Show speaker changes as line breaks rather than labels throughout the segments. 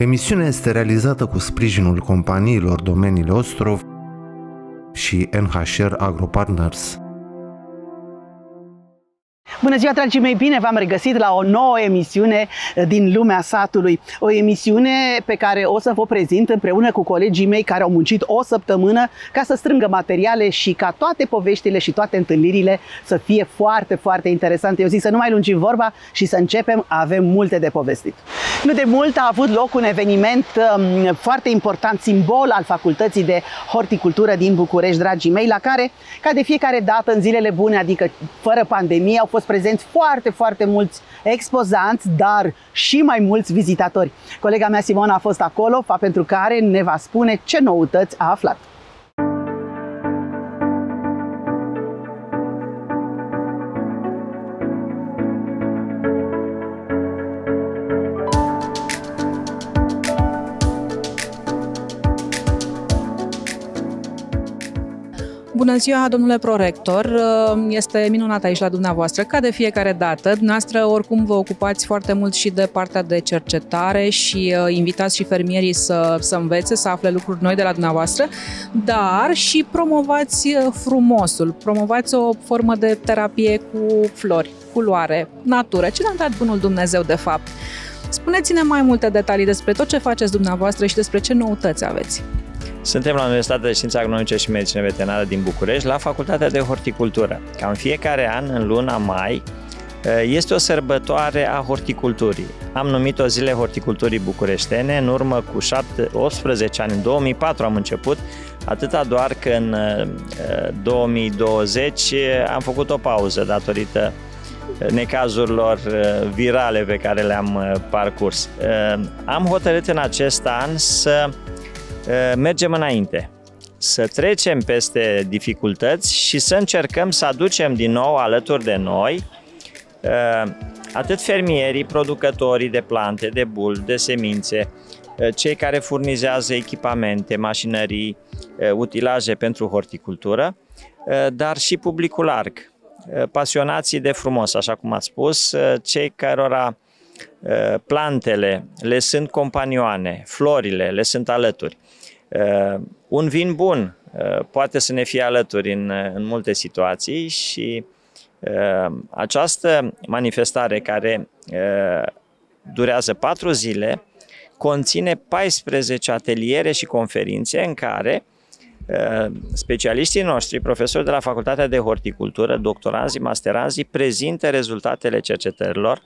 Emisiunea este realizată cu sprijinul companiilor domeniile Ostrov și NHR AgroPartners.
Bună ziua, dragii mei! Bine v-am regăsit la o nouă emisiune din lumea satului. O emisiune pe care o să vă prezint împreună cu colegii mei care au muncit o săptămână ca să strângă materiale și ca toate poveștile și toate întâlnirile să fie foarte, foarte interesante. Eu zic să nu mai lungim vorba și să începem, avem multe de povestit. Nu de mult a avut loc un eveniment um, foarte important, simbol al Facultății de Horticultură din București, dragii mei, la care, ca de fiecare dată în zilele bune, adică fără pandemie, au fost prezenți foarte, foarte mulți expozanți, dar și mai mulți vizitatori. Colega mea Simona a fost acolo, fa pentru care ne va spune ce noutăți a aflat.
Bună ziua, domnule prorector! Este minunat aici la dumneavoastră, ca de fiecare dată. Dumneavoastră oricum vă ocupați foarte mult și de partea de cercetare și uh, invitați și fermierii să, să învețe, să afle lucruri noi de la dumneavoastră, dar și promovați uh, frumosul, promovați o formă de terapie cu flori, culoare, natură. Ce ne-a dat bunul Dumnezeu de fapt? Spuneți-ne mai multe detalii despre tot ce faceți dumneavoastră și despre ce noutăți aveți.
Suntem la Universitatea de Științe Agronomice și Medicină Veterinară din București, la Facultatea de Horticultură. Ca în fiecare an, în luna mai, eh, este o sărbătoare a horticulturii. Am numit-o Zile Horticulturii Bucureștene, în urmă cu 7, 18 ani, în 2004 am început, atâta doar că în 2020 eh, am făcut o pauză datorită necazurilor eh, virale pe care le-am parcurs. Am hotărât în acest an să Eh, mergem înainte, să trecem peste dificultăți și să încercăm să aducem din nou alături de noi eh, atât fermierii, producătorii de plante, de bul, de semințe, eh, cei care furnizează echipamente, mașinării, utilaje pentru horticultură, dar și publicul larg, pasionații de frumos, așa cum ați spus, cei cărora plantele le sunt companioane, florile le sunt alături. Uh, un vin bun uh, poate să ne fie alături în, uh, în multe situații și această manifestare care durează patru zile conține 14 ateliere și conferințe în care specialiștii noștri, profesori de la Facultatea de Horticultură, doctoranzii, masteranzii, prezintă rezultatele cercetărilor.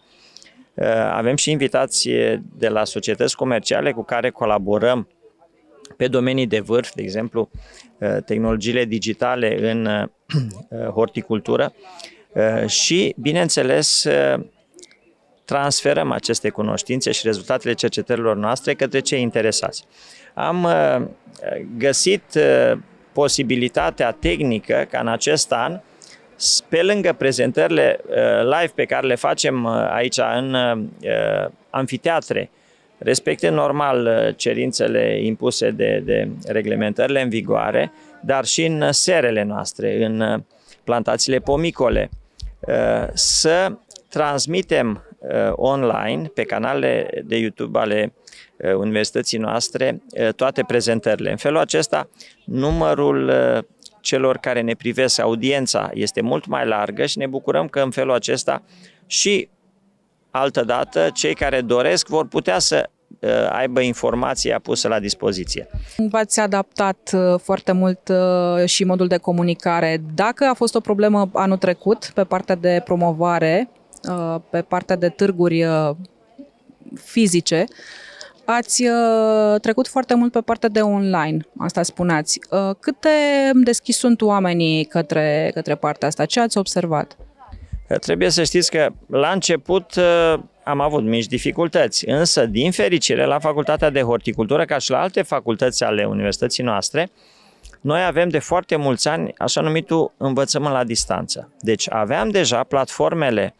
Avem și invitații de la societăți comerciale cu care colaborăm pe domenii de vârf, de exemplu, uh, tehnologiile digitale în uh, uh, horticultură și, bineînțeles, transferăm aceste cunoștințe și rezultatele cercetărilor noastre către cei interesați. Am găsit posibilitatea tehnică ca în acest an, pe lângă prezentările live pe care le facem aici în amfiteatre, respectând normal uh, cerințele impuse de, de reglementările în vigoare, dar și în serele noastre, în uh, plantațiile pomicole, uh, să transmitem online pe canalele de YouTube ale universității noastre toate prezentările. În felul acesta, numărul celor care ne privesc, audiența este mult mai largă și ne bucurăm că în felul acesta și altădată cei care doresc vor putea să uh, aibă informația pusă la dispoziție.
V-ați adaptat uh, foarte mult uh, și modul de comunicare. Dacă a fost o problemă anul trecut pe partea de promovare, pe partea de târguri fizice, ați trecut foarte mult pe partea de online, asta spuneați. Cât de deschis sunt oamenii către, către partea asta? Ce ați observat?
Trebuie să știți că la început uh, am avut mici dificultăți, însă din fericire la Facultatea de Horticultură, ca și la alte facultăți ale universității noastre, noi avem de foarte mulți ani așa numitul învățământ la distanță. Deci aveam deja platformele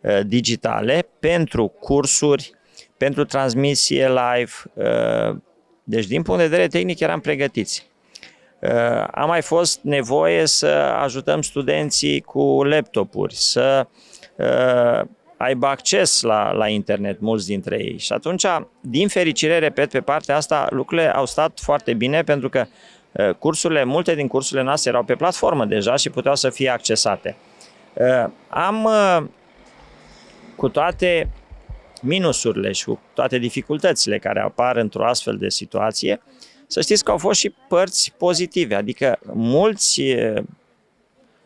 uh, digitale pentru cursuri, pentru transmisie live, uh, deci din punct de vedere tehnic eram pregătiți. Uh, a mai fost nevoie să ajutăm studenții cu laptopuri, să uh, aibă acces la, la internet, mulți dintre ei. Și atunci, din fericire, repet, pe partea asta, lucrurile au stat foarte bine pentru că uh, cursurile, multe din cursurile noastre erau pe platformă deja și puteau să fie accesate. Uh, am, uh, cu toate minusurile și cu toate dificultățile care apar într-o astfel de situație, să știți că au fost și părți pozitive, adică mulți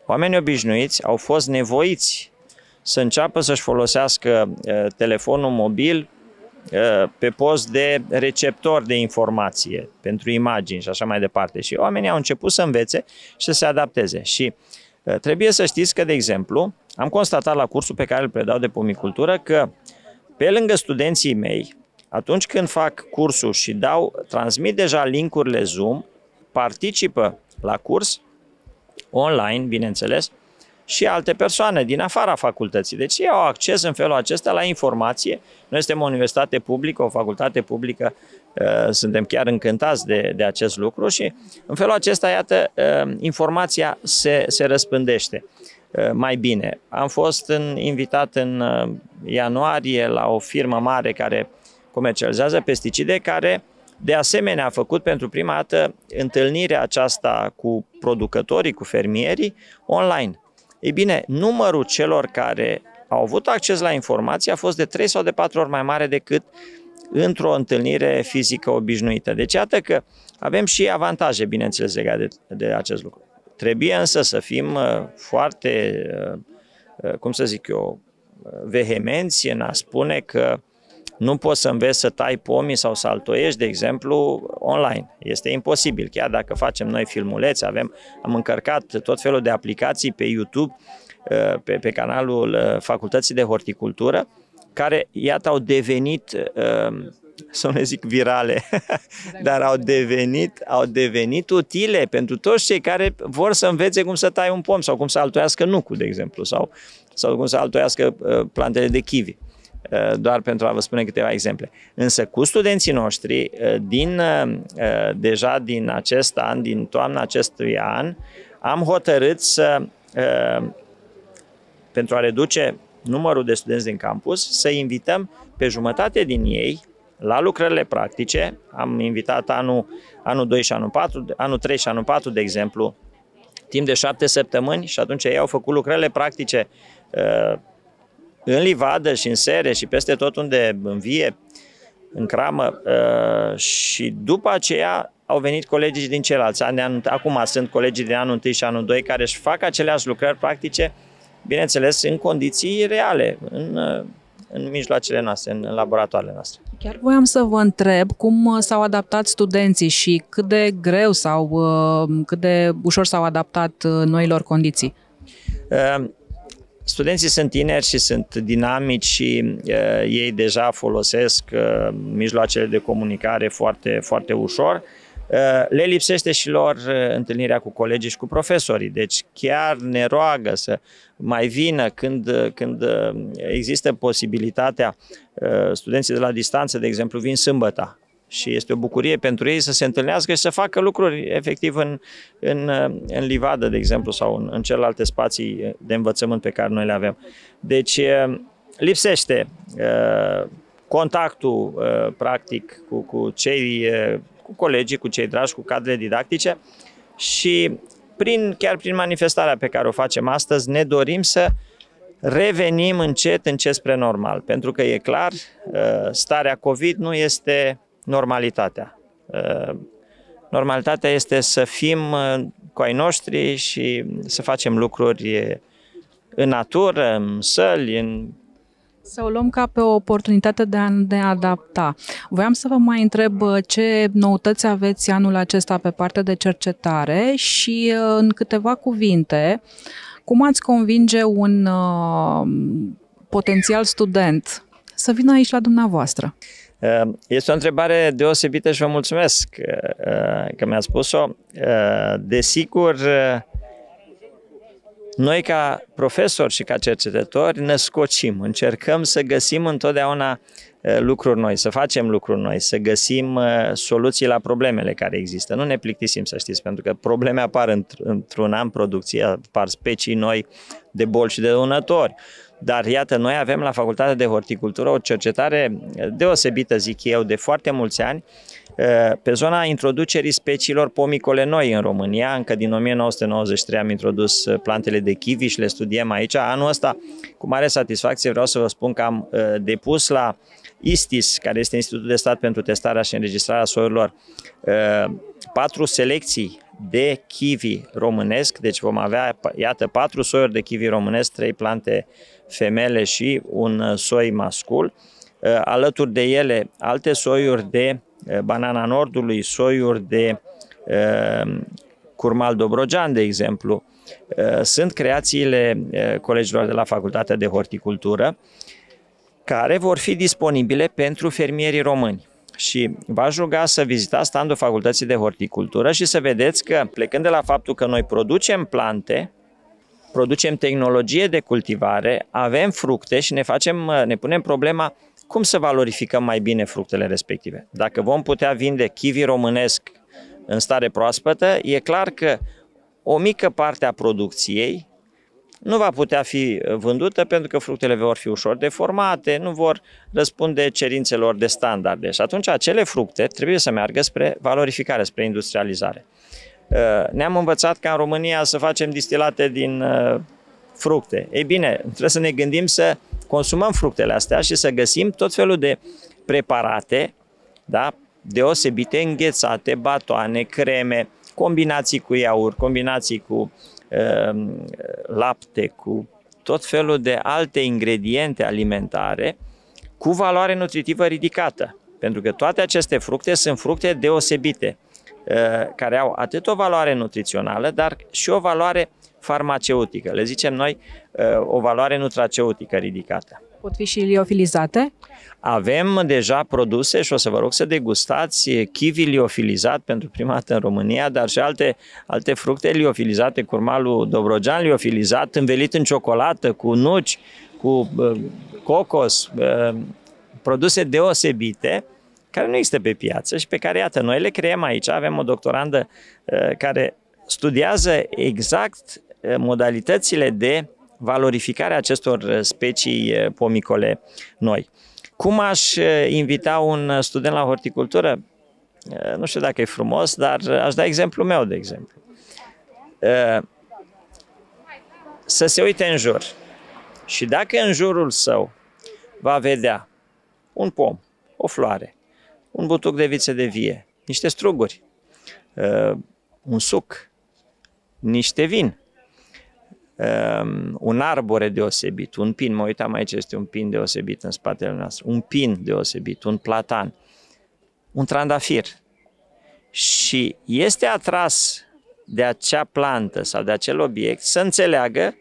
oameni obișnuiți au fost nevoiți să înceapă să-și folosească telefonul mobil pe post de receptor de informație pentru imagini și așa mai departe. Și oamenii au început să învețe și să se adapteze. Și trebuie să știți că, de exemplu, am constatat la cursul pe care îl predau de pomicultură că pe lângă studenții mei, atunci când fac cursul și dau, transmit deja linkurile Zoom, participă la curs online, bineînțeles, și alte persoane din afara facultății. Deci ei au acces în felul acesta la informație. Noi suntem o universitate publică, o facultate publică, uh, suntem chiar încântați de, de acest lucru și în felul acesta, iată, uh, informația se, se răspândește uh, mai bine. Am fost în, invitat în ianuarie la o firmă mare care comercializează pesticide, care de asemenea a făcut pentru prima dată întâlnirea aceasta cu producătorii, cu fermierii, online. Ei bine, numărul celor care au avut acces la informații a fost de 3 sau de 4 ori mai mare decât într-o întâlnire fizică obișnuită. Deci iată că avem și avantaje, bineînțeles, legate de, de acest lucru. Trebuie însă să fim uh, foarte, uh, uh, cum să zic eu, vehemenți în a spune că nu poți să înveți să tai pomii sau să altoiești, de exemplu, online. Este imposibil. Chiar dacă facem noi filmulețe, avem, am încărcat tot felul de aplicații pe YouTube, uh, pe, pe canalul uh, Facultății de Horticultură, care, iată, au devenit uh, să nu zic virale, dar au devenit, au devenit utile pentru toți cei care vor să învețe cum să tai un pom sau cum să altoiască nucul, de exemplu, sau, sau cum să altoiască plantele de kiwi. Uh, doar pentru a vă spune câteva exemple. Însă cu studenții noștri, uh, din, uh, deja din acest an, din toamna acestui an, am hotărât să, pentru a reduce numărul de studenți din campus, să invităm pe jumătate din ei la lucrările practice. Am invitat anul, anul 2 și anul 4, anul 3 și anul 4, de exemplu, timp de șapte săptămâni și atunci ei au făcut lucrările practice în livadă și în sere și peste tot unde învie, în cramă uh, și după aceea au venit colegii din ceilalți ani. Acum sunt colegii din anul 1 și anul 2 care își fac aceleași lucrări practice, bineînțeles, în condiții reale, în, uh, în mijloacele noastre, în laboratoarele noastre.
Chiar voiam să vă întreb cum uh, s-au adaptat studenții și cât de greu sau cât de ușor s-au adaptat noilor condiții.
Studenții sunt tineri și sunt dinamici și uh, ei deja folosesc uh, mijloacele de comunicare foarte, foarte ușor. Uh, le lipsește și lor uh, întâlnirea cu colegii și cu profesorii, deci chiar ne roagă să mai vină când, uh, când uh, există posibilitatea. Studenții de la distanță, de exemplu, vin sâmbătă și este o bucurie pentru ei să se întâlnească și să facă lucruri efectiv în, în, în livadă, de exemplu, sau în, în celelalte spații de învățământ pe care noi le avem. Deci lipsește contactul practic cu, cu cei, cu colegii, cu cei dragi, cu cadrele didactice și prin, chiar prin manifestarea pe care o facem astăzi ne dorim să revenim încet, încet spre normal, pentru că e clar, starea COVID nu este normalitatea. Uh, normalitatea este să fim uh, cu ai noștri și să facem lucruri în natură, în săli, în
să o luăm ca pe o oportunitate de a ne adapta. Voiam să vă mai întreb uh, ce noutăți aveți anul acesta pe partea de cercetare și în câteva cuvinte, cum ați convinge un uh, potențial student să vină aici la dumneavoastră?
Ehm, este o întrebare deosebită și vă mulțumesc ehm, că mi-ați spus-o. Ehm, desigur, noi ca profesori și ca cercetători ne scocim, încercăm să găsim întotdeauna lucruri noi, să facem lucruri noi, să găsim soluții la problemele care există. Nu ne plictisim, să știți, pentru că probleme apar într-un an producție, apar specii noi de boli și de dăunători Dar iată, noi avem la Facultatea de Horticultură o cercetare deosebită, zic eu, de foarte mulți ani, pe zona introducerii speciilor pomicole noi în România. Încă din 1993 am introdus plantele de kiwi și le studiem aici. Anul ăsta, cu mare satisfacție, vreau să vă spun că am depus la ISTIS, care este Institutul de Stat pentru Testarea și Înregistrarea Soiurilor, patru selecții de kiwi românesc, deci vom avea, iată, patru soiuri de kiwi românesc, trei plante femele și un soi mascul. Alături de ele, alte soiuri de banana nordului, soiuri de curmal dobrogean, de exemplu. Sunt creațiile colegilor de la Facultatea de Horticultură care vor fi disponibile pentru fermierii români și v-aș ruga să vizitați standul Facultății de Horticultură și să vedeți că, plecând de la faptul că noi producem plante, producem tehnologie de cultivare, avem fructe și ne, facem, ne punem problema cum să valorificăm mai bine fructele respective. Dacă vom putea vinde kiwi românesc în stare proaspătă, e clar că o mică parte a producției nu va putea fi vândută pentru că fructele vor fi ușor deformate, nu vor răspunde cerințelor de standarde și atunci acele fructe trebuie să meargă spre valorificare, spre industrializare. Uh, ne-am învățat ca în România să facem distilate din uh, fructe. Ei bine, trebuie să ne gândim să consumăm fructele astea și să găsim tot felul de preparate, da, deosebite, înghețate, batoane, creme, combinații cu iaurt, combinații cu Ehm, lapte, cu tot felul de alte ingrediente alimentare cu valoare nutritivă ridicată. Pentru că toate aceste fructe sunt fructe deosebite, eh, care au atât o valoare nutrițională, dar și o valoare farmaceutică. Le zicem noi eh, o valoare nutraceutică ridicată.
Pot fi și liofilizate?
Avem deja produse și o să vă rog să degustați kiwi liofilizat pentru prima dată în România, dar și alte, alte fructe liofilizate, curmalul dobrogean liofilizat, învelit în ciocolată, cu nuci, cu uh, cocos, uh, produse deosebite care nu există pe piață și pe care, iată, noi le creăm aici. Avem o doctorandă uh, care studiază exact uh, modalitățile de valorificare a acestor specii uh, pomicole noi. Cum aș invita un student la horticultură? Nu știu dacă e frumos, dar aș da exemplu meu, de exemplu. Să se uite în jur. Și dacă în jurul său va vedea un pom, o floare, un butuc de vițe de vie, niște struguri, un suc, niște vin, um, un arbore deosebit, un pin, mă uitam aici, este un pin deosebit în spatele nostru, un pin deosebit, un platan, un trandafir. Și este atras de acea plantă sau de acel obiect să înțeleagă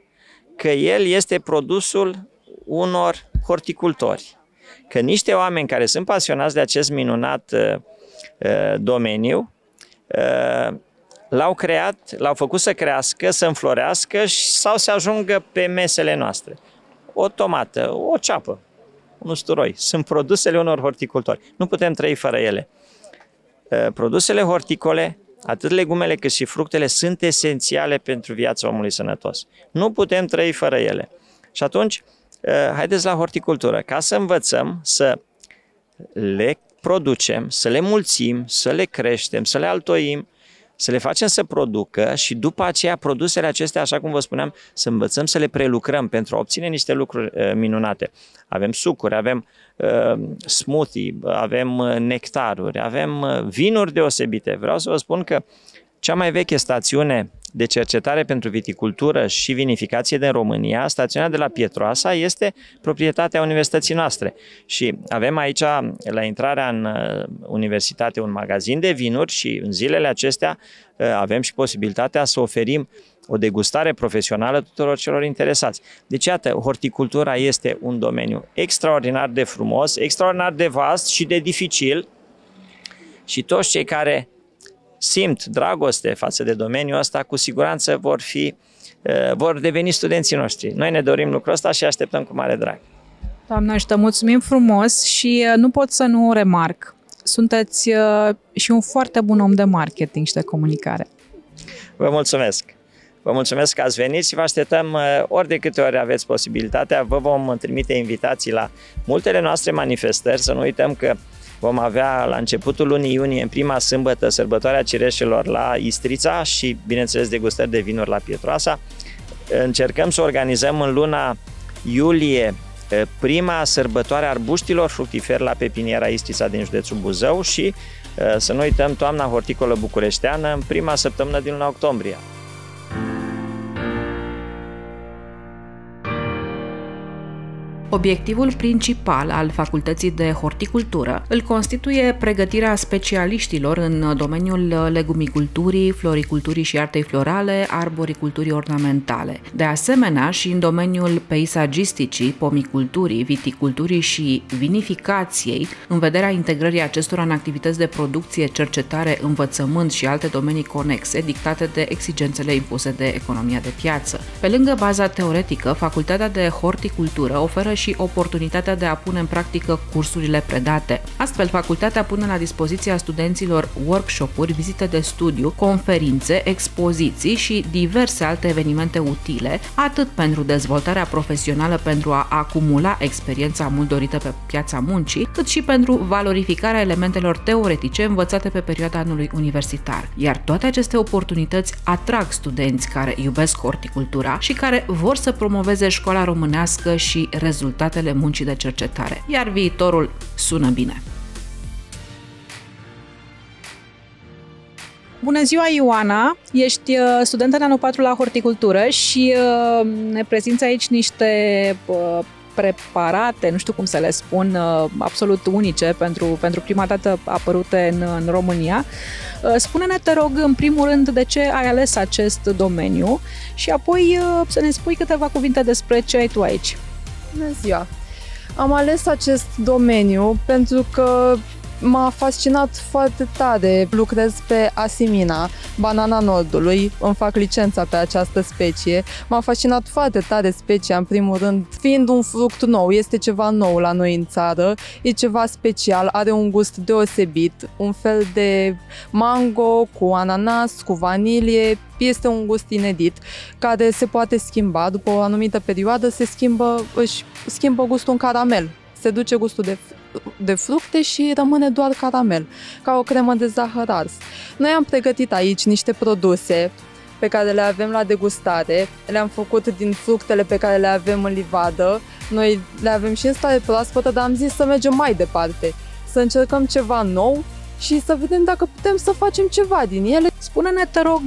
că el este produsul unor horticultori. Că niște oameni care sunt pasionați de acest minunat uh, uh domeniu uh, l-au creat, l-au făcut să crească, să înflorească sau să ajungă pe mesele noastre. O tomată, o ceapă, un usturoi, sunt produsele unor horticultori. Nu putem trăi fără ele. Ă, produsele horticole, atât legumele cât și fructele, sunt esențiale pentru viața omului sănătos. Nu putem trăi fără ele. Și atunci, ă, haideți la horticultură, ca să învățăm să le producem, să le mulțim, să le creștem, să le altoim, să le facem să producă și după aceea produsele acestea, așa cum vă spuneam, să învățăm să le prelucrăm pentru a obține niște lucruri uh, minunate. Avem sucuri, avem uh, smoothie, avem uh, nectaruri, avem uh, vinuri deosebite. Vreau să vă spun că cea mai veche stațiune de cercetare pentru viticultură și vinificație din România, stațiunea de la Pietroasa, este proprietatea universității noastre. Și avem aici, la intrarea în uh, universitate, un magazin de vinuri și în zilele acestea uh, avem și posibilitatea să oferim o degustare profesională tuturor celor interesați. Deci, iată, horticultura este un domeniu extraordinar de frumos, extraordinar de vast și de dificil și toți cei care simt dragoste față de domeniul ăsta, cu siguranță vor fi uh, vor deveni studenții noștri. Noi ne dorim lucrul ăsta și așteptăm cu mare drag.
Doamna ajută, mulțumim frumos și uh, nu pot să nu remarc. Sunteți uh, și un foarte bun om de marketing și de comunicare.
Vă mulțumesc! Vă mulțumesc că ați venit și vă așteptăm ori de câte ori aveți posibilitatea. Vă vom trimite invitații la multele noastre manifestări. Să nu uităm că vom avea la începutul lunii iunie, în prima sâmbătă, sărbătoarea cireșelor la Istrița și, bineînțeles, degustări de vinuri la Pietroasa. Încercăm să organizăm în luna iulie prima sărbătoare a arbuștilor fructiferi la pepiniera Istrița din județul Buzău și să nu uităm toamna horticolă bucureșteană în prima săptămână din luna octombrie.
Obiectivul principal al Facultății de Horticultură îl constituie pregătirea specialiștilor în domeniul legumiculturii, floriculturii și artei florale, arboriculturii ornamentale. De asemenea, și în domeniul peisagisticii, pomiculturii, viticulturii și vinificației, în vederea integrării acestora în activități de producție, cercetare, învățământ și alte domenii conexe dictate de exigențele impuse de economia de piață. Pe lângă baza teoretică, Facultatea de Horticultură oferă și oportunitatea de a pune în practică cursurile predate. Astfel, facultatea pune la dispoziția studenților workshop-uri, vizite de studiu, conferințe, expoziții și diverse alte evenimente utile, atât pentru dezvoltarea profesională pentru a acumula experiența mult dorită pe piața muncii, cât și pentru valorificarea elementelor teoretice învățate pe perioada anului universitar. Iar toate aceste oportunități atrag studenți care iubesc horticultura și care vor să promoveze școala românească și rezultatele rezultatele muncii de cercetare, iar viitorul sună bine. Bună ziua, Ioana! Ești uh, studentă în anul 4 la horticultură și uh, ne prezinți aici niște uh, preparate, nu știu cum să le spun, absolut unice pentru, pentru prima dată apărute în, în România. Spune-ne, te rog, în primul rând, de ce ai ales acest domeniu și apoi să ne spui câteva cuvinte despre ce ai tu aici.
Bună ziua! Am ales acest domeniu pentru că m-a fascinat foarte tare. Lucrez pe Asimina, banana nordului, îmi fac licența pe această specie. M-a fascinat foarte tare specia, în primul rând, fiind un fruct nou, este ceva nou la noi în țară, e ceva special, are un gust deosebit, un fel de mango cu ananas, cu vanilie, este un gust inedit care se poate schimba după o anumită perioadă, se schimbă, își schimbă gustul în caramel. Se duce gustul de de fructe și rămâne doar caramel, ca o cremă de zahăr ars. Noi am pregătit aici niște produse pe care le avem la degustare, le-am făcut din fructele pe care le avem în livadă, noi le avem și în stare proaspătă, dar am zis să mergem mai departe, să încercăm ceva nou și să vedem dacă putem să facem ceva din ele.
Spune-ne, te rog,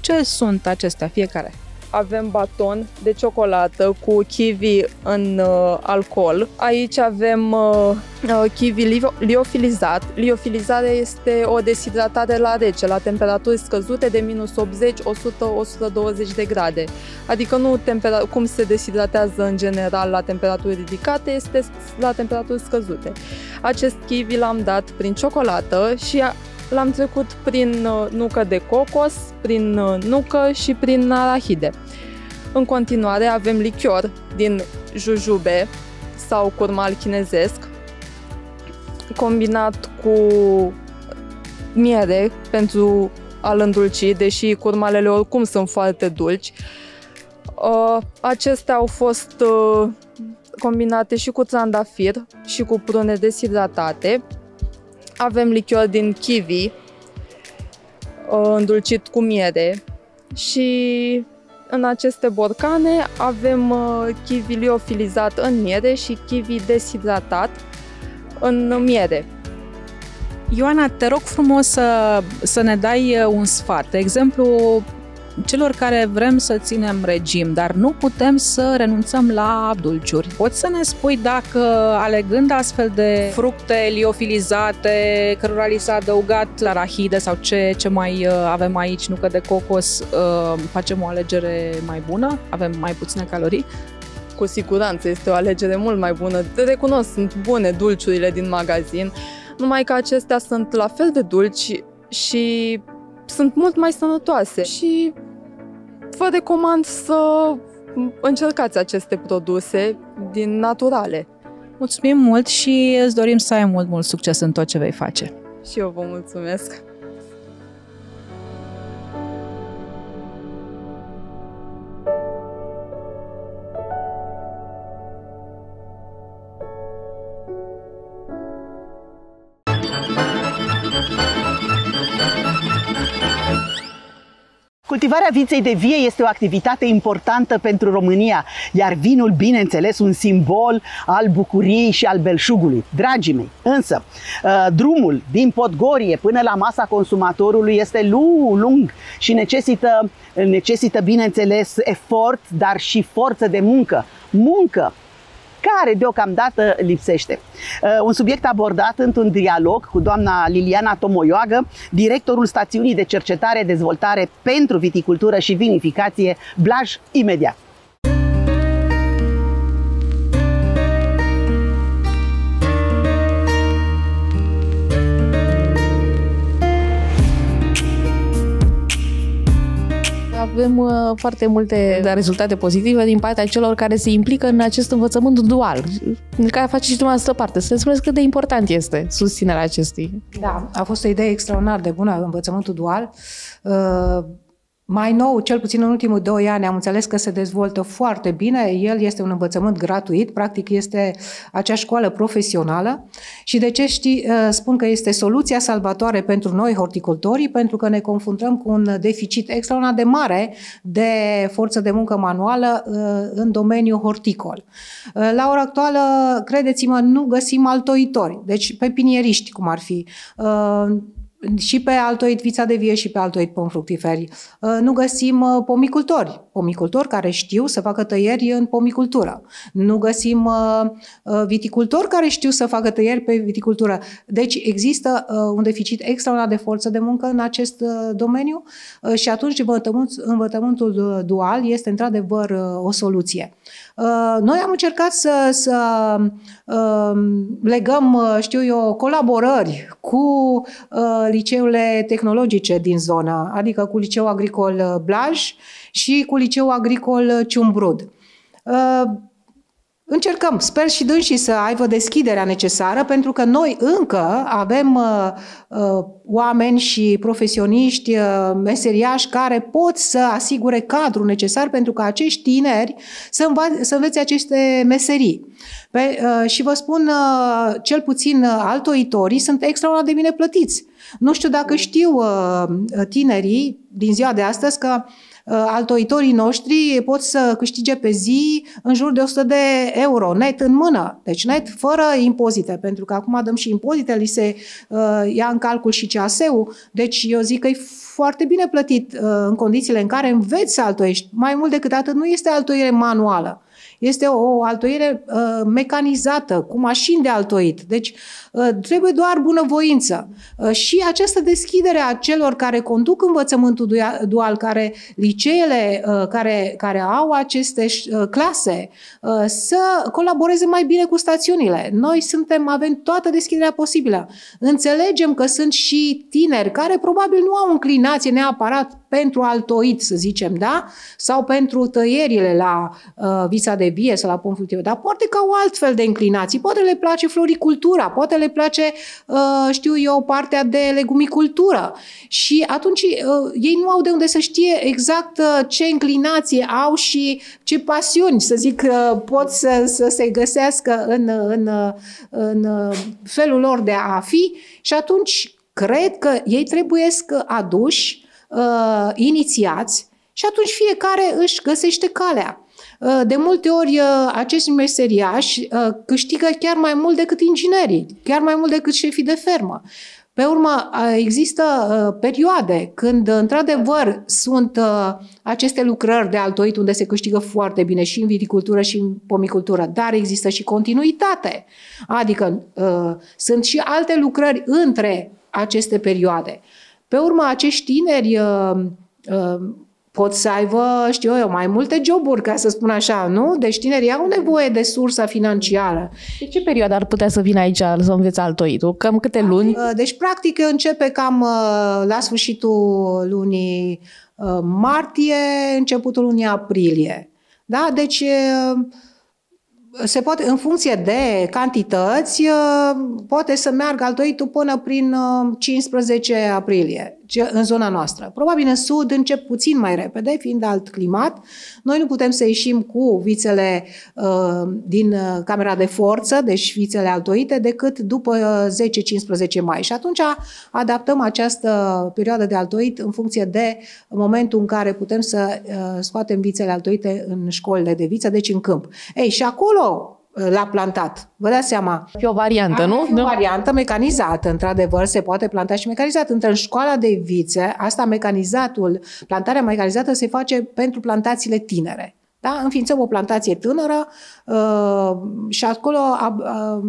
ce sunt acestea fiecare?
Avem baton de ciocolată cu kiwi în uh, alcool. Aici avem uh, uh kiwi liofilizat. Liofilizarea este o deshidratare la rece, la temperaturi scăzute de minus 80, 100, 120 de grade. Adică nu tempera- cum se deshidratează în general la temperaturi ridicate, este la temperaturi scăzute. Acest kiwi l-am dat prin ciocolată și L-am trecut prin uh, nucă de cocos, prin uh, nucă și prin arahide. În continuare avem lichior din jujube sau curmal chinezesc, combinat cu miere pentru a-l îndulci, deși curmalele oricum sunt foarte dulci. Uh, acestea au fost combinate și cu trandafir și cu prune deshidratate avem lichior din kiwi, îndulcit cu miere și în aceste borcane avem uh, kiwi liofilizat în miere și kiwi deshidratat în miere.
Ioana, te rog frumos să, să ne dai uh, un sfat. De exemplu, celor care vrem să ținem regim, dar nu putem să renunțăm la dulciuri. Poți să ne spui dacă, alegând astfel de fructe liofilizate, cărora li s-a adăugat la rahide sau ce, ce mai uh, avem aici, nucă de cocos, uh, facem o alegere mai bună? Avem mai puține calorii?
Cu siguranță este o alegere mult mai bună. Te recunosc, sunt bune dulciurile din magazin, numai că acestea sunt la fel de dulci și sunt mult mai sănătoase și vă recomand să încercați aceste produse din naturale.
Mulțumim mult și îți dorim să ai mult, mult succes în tot ce vei face.
Și eu vă mulțumesc!
Cultivarea viței de vie este o activitate importantă pentru România, iar vinul, bineînțeles, un simbol al bucuriei și al belșugului. Dragii mei, însă, uh, drumul din Podgorie până la masa consumatorului este lung și necesită, necesită bineînțeles, efort, dar și forță de muncă. Muncă care deocamdată lipsește. Uh, un subiect abordat într-un dialog cu doamna Liliana Tomoioagă, directorul stațiunii de cercetare dezvoltare pentru viticultură și vinificație Blaj imediat.
Avem uh, foarte multe rezultate pozitive din partea celor care se implică în acest învățământ dual, în care face și dumneavoastră parte. Să spuneți cât de important este susținerea acestui.
Da, a fost o idee extraordinar de bună, învățământul dual. Uh, mai nou, cel puțin în ultimul doi ani, am înțeles că se dezvoltă foarte bine. El este un învățământ gratuit, practic este acea școală profesională. Și de ce știi, uh, spun că este soluția salvatoare pentru noi, horticultorii, pentru că ne confruntăm cu un deficit extraordinar de mare de forță de muncă manuală uh, în domeniul horticol. Uh, la ora actuală, credeți-mă, nu găsim altoitori, deci pepinieriști, cum ar fi și pe altoid vița de vie și pe altoid pom fructiferi. Uh, nu găsim uh, pomicultori, pomicultori care știu să facă tăieri în pomicultură. Nu găsim uh, viticultori care știu să facă tăieri pe viticultură. Deci există un deficit extraordinar de forță de muncă în acest domeniu și atunci învățământul dual este într-adevăr o soluție. Noi am încercat să, să legăm, știu eu, colaborări cu liceurile tehnologice din zonă, adică cu Liceul Agricol uh, Blaj și cu Liceul Agricol uh, Ciumbrud. Uh, încercăm, sper și dânsii să aibă deschiderea necesară, pentru că noi încă avem uh, uh, oameni și profesioniști, uh, meseriași, care pot să asigure cadrul necesar pentru ca acești tineri să, înva- să învețe aceste meserii. Pe, uh, și vă spun, uh, cel puțin uh, altoitorii sunt extraordinar de bine plătiți. Nu știu dacă știu uh, tinerii din ziua de astăzi că uh, altoitorii noștri pot să câștige pe zi în jur de 100 de euro net în mână. Deci net fără impozite, pentru că acum dăm și impozite, li se uh, ia în calcul și CAS-ul. Deci eu zic că e foarte bine plătit uh, în condițiile în care înveți să altoiești. Mai mult decât atât, nu este altoire manuală. Este o altoire uh, mecanizată, cu mașini de altoit. Deci uh, trebuie doar bunăvoință. Uh, și această deschidere a celor care conduc învățământul dual, care liceele uh, care, care au aceste uh, clase, uh, să colaboreze mai bine cu stațiunile. Noi suntem, avem toată deschiderea posibilă. Înțelegem că sunt și tineri care probabil nu au înclinație neapărat pentru altoit, să zicem, da? Sau pentru tăierile la uh, visa de vie sau la pomfrutive, dar poate că au altfel de înclinații. Poate le place floricultura, poate le place, uh, știu eu, partea de legumicultură. Și atunci uh, ei nu au de unde să știe exact uh, ce înclinație au și ce pasiuni, să zic, uh, pot să, să se găsească în, în, în felul lor de a fi și atunci cred că ei trebuie aduși uh, inițiați și atunci fiecare își găsește calea. Uh, de multe ori uh, acești meseriași uh, câștigă chiar mai mult decât inginerii, chiar mai mult decât șefii de fermă. Pe urmă, există perioade când, într-adevăr, sunt aceste lucrări de altoit unde se câștigă foarte bine și în viticultură și în pomicultură, dar există și continuitate. Adică sunt și alte lucrări între aceste perioade. Pe urmă, acești tineri uh, uh, pot să aibă, știu eu, mai multe joburi, ca să spun așa, nu? Deci tinerii au nevoie de sursa financiară.
De ce perioadă ar putea să vină aici să înveți altoitul? Cam câte luni? Uh,
deci, practic, începe cam la sfârșitul lunii martie, începutul lunii aprilie. Da? Deci, se poate, în funcție de cantități, poate să meargă altoitul până prin 15 aprilie. În zona noastră. Probabil în sud încep puțin mai repede, fiind alt climat. Noi nu putem să ieșim cu vițele uh, din uh, camera de forță, deci vițele altoite, decât după 10-15 mai. Și atunci adaptăm această perioadă de altoit în funcție de momentul în care putem să scoatem vițele altoite în școlile de viță, deci în câmp. Ei, și acolo l-a plantat. Vă dați seama.
E o variantă, nu?
E o variantă mecanizată, într-adevăr, se poate planta și mecanizat. Între în școala de vițe, asta mecanizatul, plantarea mecanizată se face pentru plantațiile tinere. Da? Înființăm o plantație tânără uh, și acolo uh,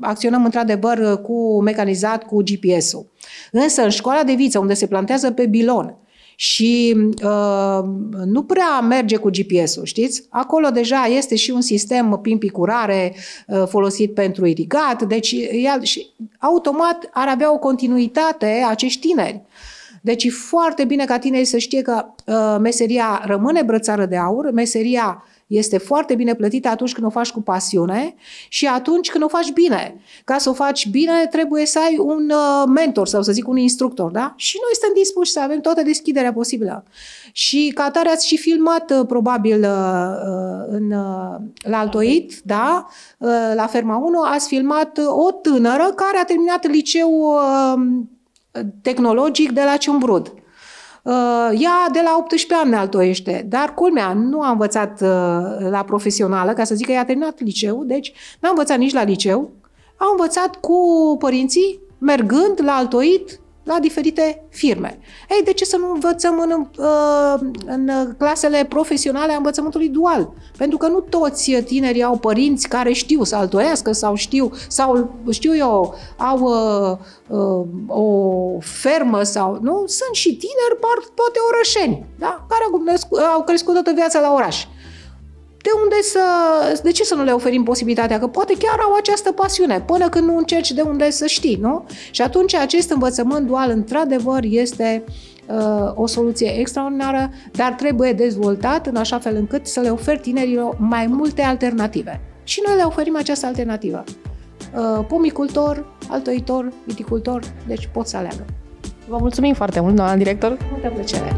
acționăm într-adevăr cu mecanizat, cu GPS-ul. Însă în școala de viță, unde se plantează pe bilon, și uh, nu prea merge cu GPS-ul, știți? Acolo deja este și un sistem prin picurare uh, folosit pentru irigat, deci ea, și automat ar avea o continuitate acești tineri. Deci e foarte bine ca tinerii să știe că uh, meseria rămâne brățară de aur, meseria este foarte bine plătită atunci când o faci cu pasiune și atunci când o faci bine. Ca să o faci bine, trebuie să ai un uh, mentor sau să zic un instructor, da? Și noi suntem dispuși să avem toată deschiderea posibilă. Și ca atare ați și filmat uh, probabil uh, în, la Altoit, da? La Ferma 1, ați filmat o tânără care a terminat liceu tehnologic de la Ciumbrud. Uh, ea de la 18 ani ne altoiește, dar culmea, nu a învățat uh, la profesională, ca să zic că ea a terminat liceu, deci n-a învățat nici la liceu, a învățat cu părinții, mergând la altoit, la diferite firme. Ei, de ce să nu învățăm în, uh, în clasele profesionale a învățământului dual? Pentru că nu toți tinerii au părinți care știu să altoiască sau știu, sau știu eu, au uh, uh, o fermă sau, nu? Sunt și tineri, poate orășeni, da? care au, au crescut toată viața la oraș de unde să, de ce să nu le oferim posibilitatea? Că poate chiar au această pasiune, până când nu încerci de unde să știi, nu? Și atunci acest învățământ dual, într-adevăr, este uh, o soluție extraordinară, dar trebuie dezvoltat în așa fel încât să le oferi tinerilor mai multe alternative. Și noi le oferim această alternativă. Uh, pomicultor, altoitor, viticultor, deci pot să aleagă.
Vă mulțumim foarte mult, doamna director.
Multă plăcere.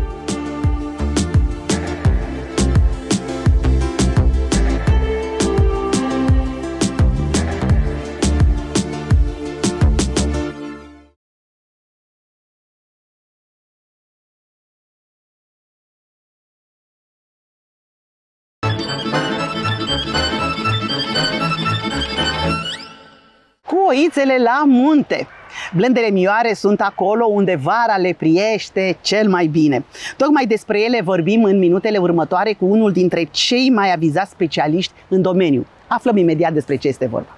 Oițele la munte. Blendele mioare sunt acolo unde vara le priește cel mai bine. Tocmai despre ele vorbim în minutele următoare cu unul dintre cei mai avizați specialiști în domeniu. Aflăm imediat despre ce este vorba.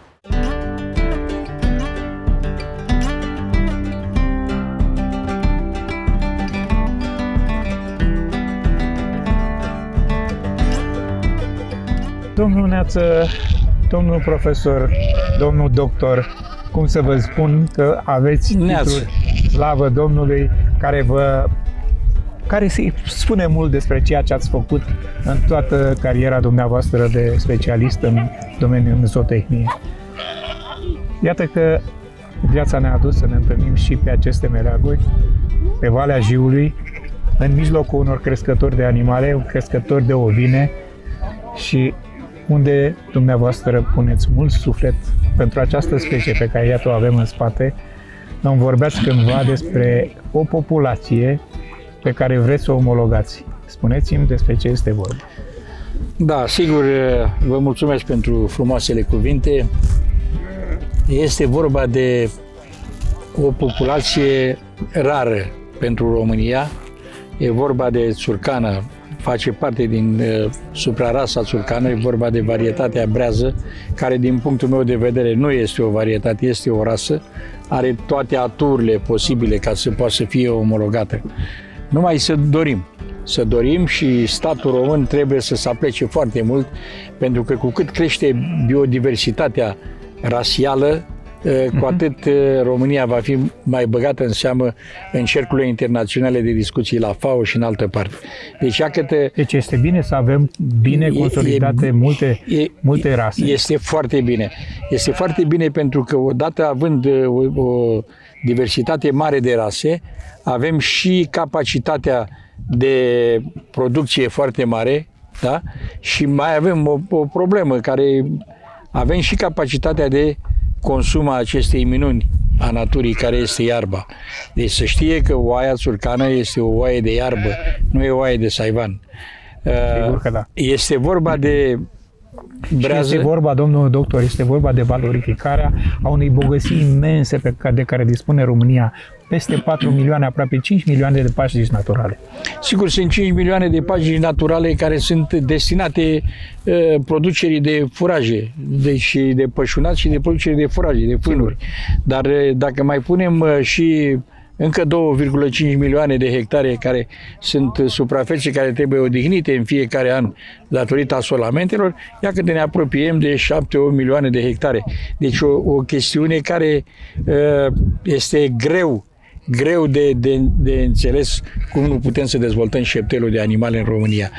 Domnul Neață, domnul profesor, domnul doctor, cum să vă spun că aveți titluri, slavă Domnului, care vă care se spune mult despre ceea ce ați făcut în toată cariera dumneavoastră de specialist în domeniul zootehnie. Iată că viața ne-a adus să ne întâlnim și pe aceste meleaguri, pe Valea Jiului, în mijlocul unor crescători de animale, crescători de ovine și unde dumneavoastră puneți mult suflet pentru această specie pe care iată o avem în spate. Îmi vorbeați cândva despre o populație pe care vreți să o omologați. Spuneți-mi despre ce este vorba.
Da, sigur, vă mulțumesc pentru frumoasele cuvinte. Este vorba de o populație rară pentru România. E vorba de țurcană face parte din uh, suprarasa țurcană, e vorba de varietatea brează, care din punctul meu de vedere nu este o varietate, este o rasă, are toate aturile posibile ca să poată să fie omologată. Numai să dorim, să dorim și statul român trebuie să se aplece foarte mult, pentru că cu cât crește biodiversitatea rasială, cu atât România va fi mai băgată în seamă în cercurile internaționale de discuții la FAO și în altă parte.
Deci, iată, deci este bine să avem bine consolidate e, multe, e, multe rase.
Este foarte bine. Este foarte bine pentru că odată având o, o diversitate mare de rase, avem și capacitatea de producție foarte mare, da? Și mai avem o, o problemă care avem și capacitatea de consum a acestei minuni a naturii care este iarba. Deci să știe că oaia țurcană este o oaie de iarbă, nu e o oaie de saivan.
Sigur că da.
Este vorba de
brează. este vorba, domnul doctor, este vorba de valorificarea a unei bogății imense pe care, de care dispune România. Peste 4 milioane, aproape 5 milioane de pagini naturale.
Sigur, sunt 5 milioane de pagini naturale care sunt destinate uh, producerii de furaje, deci de pășunat și de producere de furaje, de fânuri. Dar uh, dacă mai punem uh, și încă 2,5 milioane de hectare care sunt suprafețe care trebuie odihnite în fiecare an datorită asolamentelor, ia că ne apropiem de 7-8 milioane de hectare. Deci o, o chestiune care uh, este greu greu de, de, de înțeles cum nu putem să dezvoltăm șeptelul de animale în România.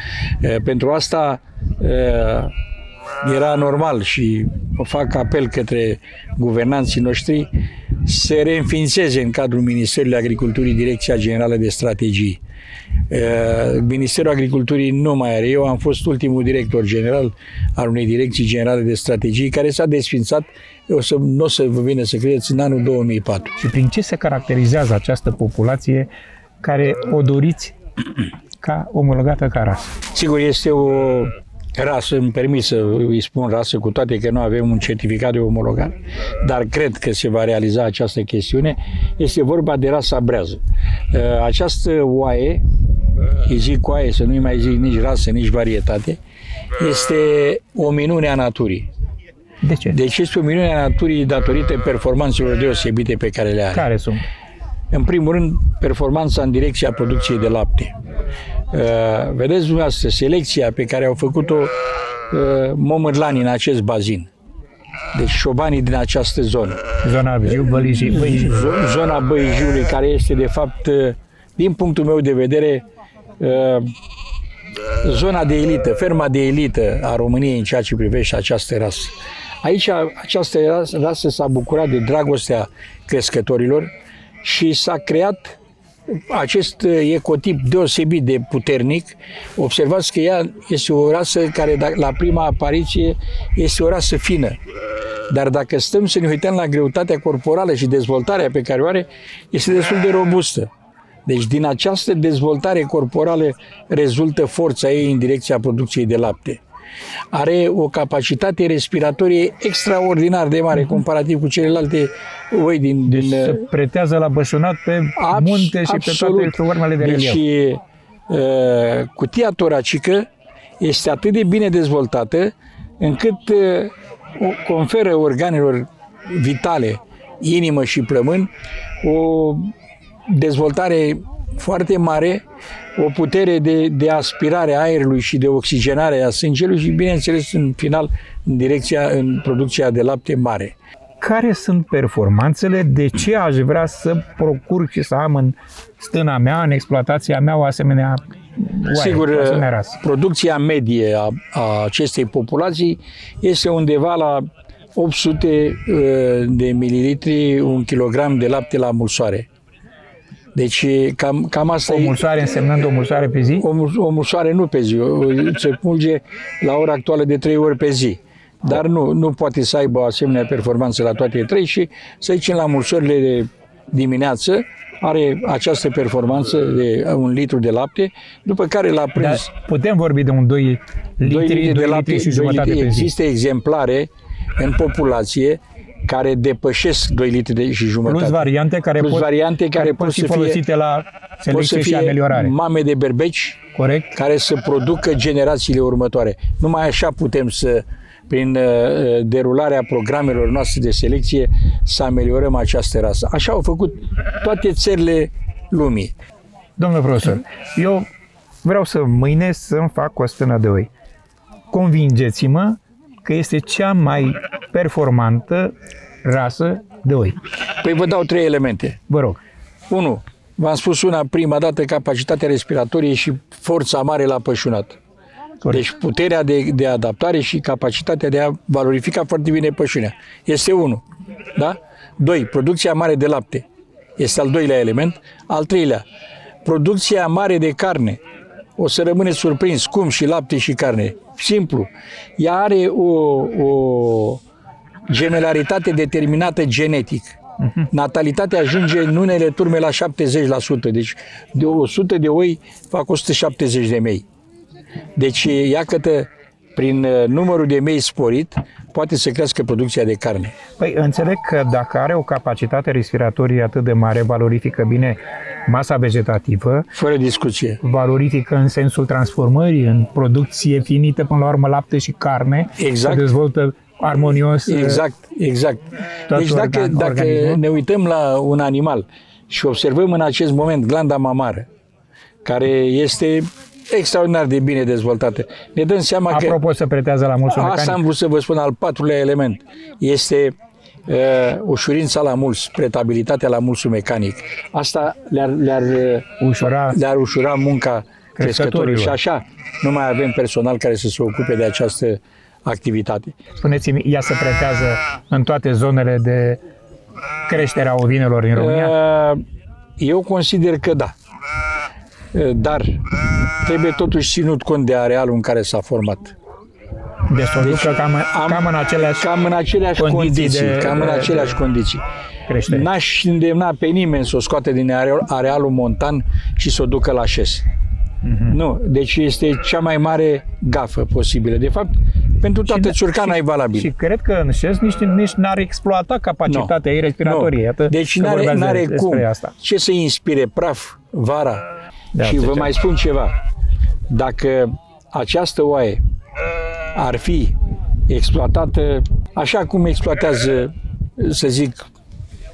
Uh, pentru asta uh, era normal și fac apel către guvernanții noștri să reînființeze în cadrul Ministerului Agriculturii Direcția Generală de Strategii. Ministerul Agriculturii nu mai are. Eu am fost ultimul director general al unei direcții generale de strategii care s-a desfințat, o să, nu o să vă vină să credeți, în anul 2004.
Și prin ce se caracterizează această populație care o doriți ca omologată ca rasă?
Sigur, este o rasă, îmi permis să îi spun rasă, cu toate că nu avem un certificat de omologare, dar cred că se va realiza această chestiune, este vorba de rasa brează. Uh, această oaie, îi zic oaie, să nu-i mai zic nici rasă, nici varietate, este o minune a naturii.
De ce?
Deci este o minune a naturii datorită performanțelor deosebite pe care le are.
Care sunt?
În primul rând, performanța în direcția producției de lapte. Uh, vedeți dumneavoastră selecția pe care au făcut-o uh, momârlani în acest bazin. Deci șobanii din această zonă.
Zona Băijiu,
Zona Băijiului, care este de fapt, uh, din punctul meu de vedere, zona de elită, ferma de elită a României în ceea ce privește această rasă. Aici această rasă s-a bucurat de dragostea crescătorilor și s-a creat acest uh, ecotip deosebit de puternic, observați că ea este o rasă care la prima apariție este o rasă fină. Dar dacă stăm să ne uităm la greutatea corporală și dezvoltarea pe care o are, este destul de robustă. Deci din această dezvoltare corporală rezultă forța ei în direcția producției de lapte are o capacitate respiratorie extraordinar de mare comparativ cu celelalte oi din...
Deci din, se pretează la bășunat pe abs, munte și absolut. pe toate formele de relief.
Deci uh, cutia toracică este atât de bine dezvoltată încât uh, conferă organelor vitale, inimă și plămân, o dezvoltare foarte mare, o putere de, de aspirare a aerului și de oxigenare a sângelui și, bineînțeles, în final, în direcția, în producția de lapte mare.
Care sunt performanțele? De ce aș vrea să procur și să am în stâna mea, în exploatația mea, o asemenea
oaie, Sigur, o asemenea producția medie a, a acestei populații este undeva la 800 uh, de mililitri un kilogram de lapte la mulsoare. Deci cam, cam asta
o mulsoare e, însemnând o mulsoare pe zi?
O, o mulsoare nu pe zi, se mulge la ora actuală de trei ori pe zi. Dar nu, nu poate să aibă o asemenea performanță la toate trei și să zicem la mulsorile de dimineață are această performanță de un litru de lapte, după care la prânz... Dar
putem vorbi de un 2 litri, 2 litri de lapte și jumătate litri,
pe zi. Există exemplare în populație care depășesc 2 litri de și jumătate.
Plus variante care,
Plus
pot,
variante care, care pot,
fi folosite fie, la selecție și ameliorare.
mame de berbeci
Corect.
care să producă generațiile următoare. Numai așa putem să prin uh, derularea programelor noastre de selecție să ameliorăm această rasă. Așa au făcut toate țările lumii.
Domnule profesor, eu vreau să mâine să-mi fac o stână de oi. Convingeți-mă că este cea mai performantă rasă de oi.
Păi vă dau trei elemente.
Vă rog.
1. V-am spus una prima dată, capacitatea respiratorie și forța mare la pășunat.
Corect.
Deci puterea de, de adaptare și capacitatea de a valorifica foarte bine pășunea. Este unul. Da? Doi, producția mare de lapte. Este al doilea element. Al treilea, producția mare de carne. O să rămâneți surprins cum și lapte și carne. Simplu. Ea are o, o gemelaritate determinată genetic. Natalitatea ajunge în unele turme la 70%. Deci de 100 de oi fac 170 de mei. Deci, iată, prin uh, numărul de mei sporit, poate să crească producția de carne.
Păi înțeleg că dacă are o capacitate respiratorie atât de mare, valorifică bine masa vegetativă,
Fără discuție.
valorifică în sensul transformării, în producție finită, până la urmă lapte și carne,
Exact.
se dezvoltă armonios.
Exact, exact.
tot
Deci dacă,
organ-
dacă
organismul.
ne uităm la un animal și observăm în acest moment glanda mamară, care este extraordinar de bine dezvoltată, ne dăm seama că
Apropo, se pretează la mulsul
Asta am
mecanic.
vrut să vă spun, al patrulea element. Este uh, ușurința la muls, pretabilitatea la mulsul mecanic. Asta le-ar, le-ar, uh,
Ușura
le-ar ușura munca crescătorilor.
Crescătorilor.
Și așa nu mai avem personal care să se ocupe de această activitate.
Spuneți-mi, ea se pretează în toate zonele de creștere a ovinelor din România?
Uh, Eu consider că da. Uh, Dar trebuie totuși ținut cont de arealul în care s-a format.
Deci o ducă cam, cam în aceleași
cam în aceleași
condiții
condiții,
de-
cam în
de-
aceleași condiții.
creștere.
N-aș îndemna pe nimeni să o scoate din areal- arealul montan și să o ducă la șes. Nu, deci este cea mai mare gafă posibilă. De fapt, pentru toată
Și-
țurcana e valabil.
Și cred că în șes nici, nici n-ar exploata capacitatea ei respiratorie.
Nu.
Iată
Deci
că
n-are,
vorbeați de-
n-are
despre
cum.
Asta.
Ce să inspire praf vara?
Da,
și vă
ziceam.
mai spun ceva. Dacă această oaie ar fi exploatată așa cum exploatează, să zic,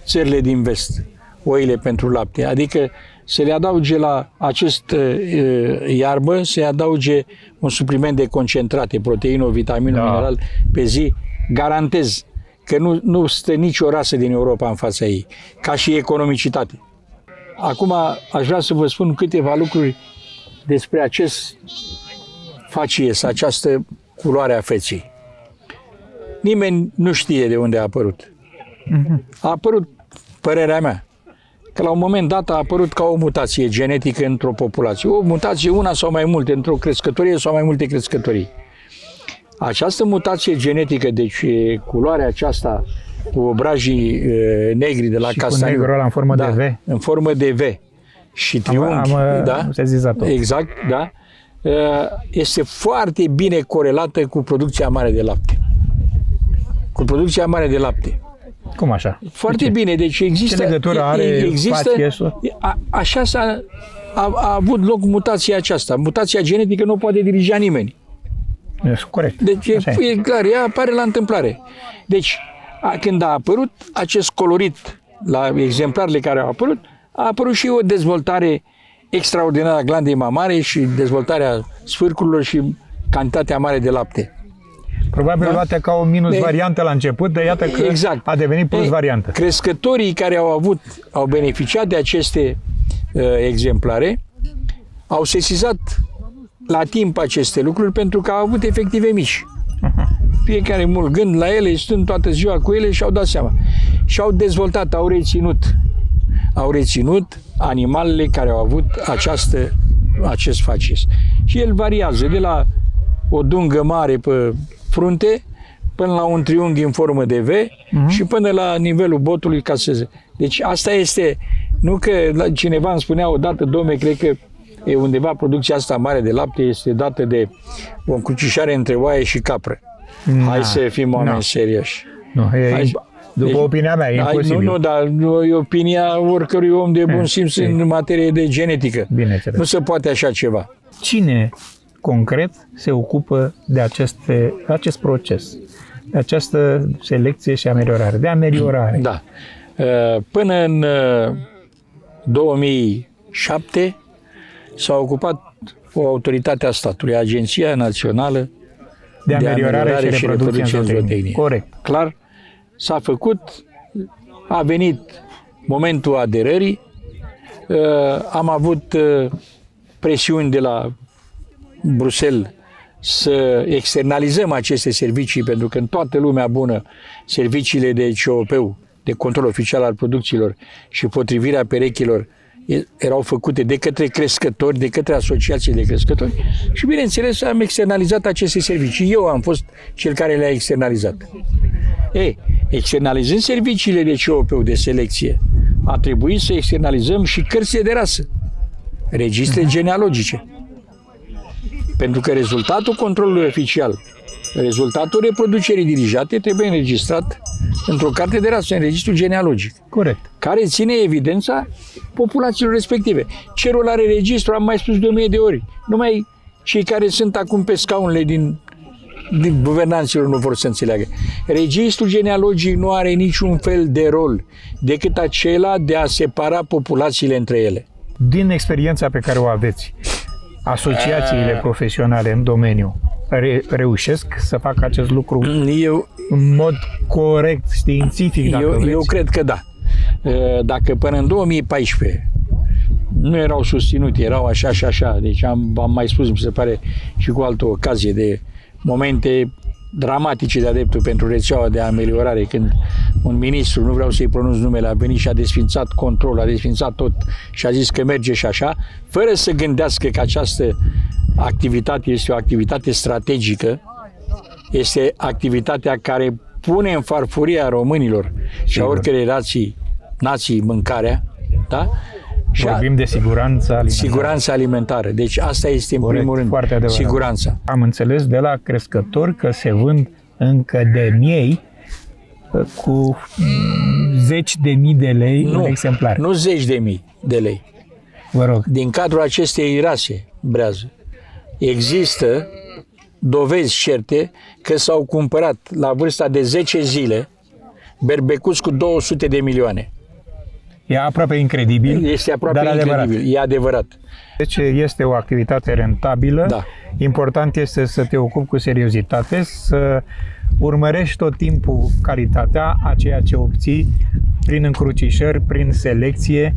țările din vest, oile pentru lapte, adică să le adauge la acest uh, iarbă, să le adauge un supliment de concentrate, proteină, o vitamină,
Da.
mineral pe zi, garantez că nu, nu stă nicio rasă din Europa în fața ei, ca și economicitate. Acum aș vrea să vă spun câteva lucruri despre acest facies, această culoare a feței. Nimeni nu știe de unde a apărut. A apărut, părerea mea, că la un moment dat a apărut ca o mutație genetică într-o populație. O mutație, una sau mai multe, într-o crescătorie sau mai multe crescătorii. Această mutație genetică, deci e culoarea aceasta cu obrajii e, negri de la
Și cu
castaniu.
negrul ăla în formă
da,
de V.
în formă de V. Și triunghi,
am, uh,
da?
sezizat-o.
Exact, da. Uh, Este foarte bine corelată cu producția mare de lapte. Cu producția mare de lapte.
Cum așa?
Foarte
ce?
bine, deci există...
Ce legătură are
există,
faciesul?
a, Așa s-a a, a avut loc mutația aceasta. Mutația genetică nu o poate dirija nimeni.
Deci, corect.
Deci e,
Așa e.
e clar, ea apare la întâmplare. Deci, a, când a apărut acest colorit la exemplarele care au apărut, a apărut și o dezvoltare extraordinară a glandei mamare și dezvoltarea sfârcurilor și cantitatea mare de lapte.
Probabil
Da?
luate ca o minus
De-
variantă la început, dar iată că
Exact.
a devenit plus
Ei,
variantă.
Crescătorii care au avut, au beneficiat de aceste uh, exemplare, au sesizat la timp aceste lucruri pentru că au avut efective mici. Fiecare mult gând la ele, stând toată ziua cu ele și au dat seama. Și au dezvoltat, au reținut, au reținut animalele care au avut această, acest facies. Și el variază de la o dungă mare pe frunte până la un triunghi în formă de V și până la nivelul botului ca să se... Deci asta este, nu că la- cineva îmi spunea odată, domne, cred că e undeva producția asta mare de lapte este dată de o încrucișare între oaie și capră. Hai să fim oameni
Na.
serioși.
Nu, e,
Hai-
după
deci-
opinia mea, e
Ai-
imposibil.
Nu, nu, dar nu, e opinia oricărui om de bun
E,
simț
e.
în materie de genetică.
Bineînțeles.
Nu se poate așa ceva.
Cine concret se ocupă de aceste, acest proces, de această selecție și ameliorare, de ameliorare?
Da. Uh, Până în uh, 2007 s-a ocupat o autoritate a statului, Agenția Națională
De ameliorare, și reproducție în zootehnie.
zootehnie.
Corect.
Clar, s-a făcut a venit momentul aderării, uh, am avut uh, presiuni de la Bruxelles să externalizăm aceste servicii, pentru că în toată lumea bună serviciile de COP, de control oficial al producțiilor și potrivirea perechilor erau făcute de către crescători, de către asociații de crescători și, bineînțeles, am externalizat aceste servicii. Eu am fost cel care le-a externalizat. Ei, externalizând serviciile de COP de selecție, a trebuit să externalizăm și cărțile de rasă, registre mhm. genealogice. Pentru că rezultatul controlului oficial, rezultatul reproducerii dirijate trebuie înregistrat într-o carte de rasă, în registru genealogic.
Corect.
Care ține evidența populațiilor respective. Cerul are registru, am mai spus de o mie de ori. Numai cei care sunt acum pe scaunele din, din guvernanților nu vor să înțeleagă. Registrul genealogic nu are niciun fel de rol decât acela de a separa populațiile între ele.
Din experiența pe care o aveți, asociațiile a... profesionale în domeniu re- reușesc să facă acest lucru eu, în mod corect, științific, dacă
eu,
vreți?
eu cred că da. Dacă până în 2014 nu erau susținuti, erau așa și așa, deci am, am mai spus, mi se pare, și cu altă ocazie de momente dramatice de adeptul pentru rețeaua de ameliorare, când un ministru, nu vreau să-i pronunț numele, a venit și a desfințat controlul, a desfințat tot și a zis că merge și așa, fără să gândească că această activitate este o activitate strategică, este activitatea care pune în farfuria românilor și a oricărei nații, nații mâncarea, da?
Și Vorbim de siguranță alimentară.
Siguranța alimentară. Deci asta este în Corect, primul rând foarte adevărat. siguranța.
Am înțeles de la crescători că se vând încă de miei uh, cu zeci de mii de lei nu, un exemplar.
Nu zeci de mii de lei.
Vă rog.
Din cadrul acestei rase brează există dovezi certe că s-au cumpărat la vârsta de 10 zile berbecuți cu 200 de milioane.
E aproape incredibil.
Este aproape dar incredibil, adevărat. e adevărat.
Deci este o activitate rentabilă.
Da.
Important este să te ocupi cu seriozitate, să urmărești tot timpul calitatea a ceea ce obții prin încrucișări, prin selecție,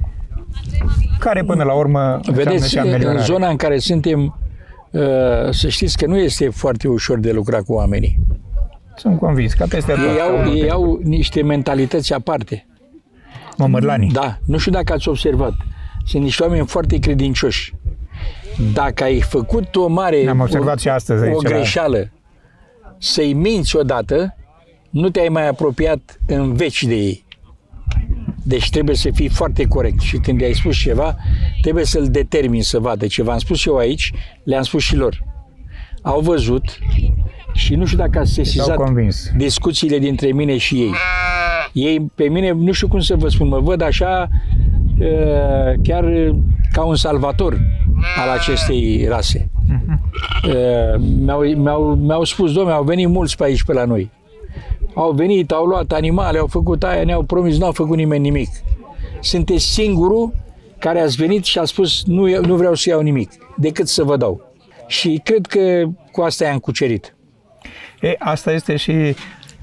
care până la urmă
Vedeți, în zona în care suntem, uh, să știți că nu este foarte ușor de lucra cu oamenii.
Sunt convins că peste tot.
Ei au, ei au niște mentalități aparte.
Mămărlanii.
Da, nu știu dacă ați observat. Sunt niște oameni foarte credincioși. Dacă ai făcut o mare
Am observat o, și astăzi
o greșeală, să-i minți odată, nu te-ai mai apropiat în veci de ei. Deci trebuie să fii foarte corect și când i-ai spus ceva, trebuie să-l determini să vadă. Ce v-am spus eu aici, le-am spus și lor. Au văzut și nu știu dacă ați sesizat discuțiile dintre mine și ei. Ei, pe mine, nu știu cum să vă spun, mă văd așa chiar ca un salvator al acestei rase. Mi-au, mi-au, mi-au spus, domnule, au venit mulți pe aici pe la noi. Au venit, au luat animale, au făcut aia, ne-au promis, nu au făcut nimeni nimic. Sunteți singurul care ați venit și a spus, nu, nu vreau să iau nimic, decât să vă dau. Și cred că cu asta i-am cucerit.
E, asta este și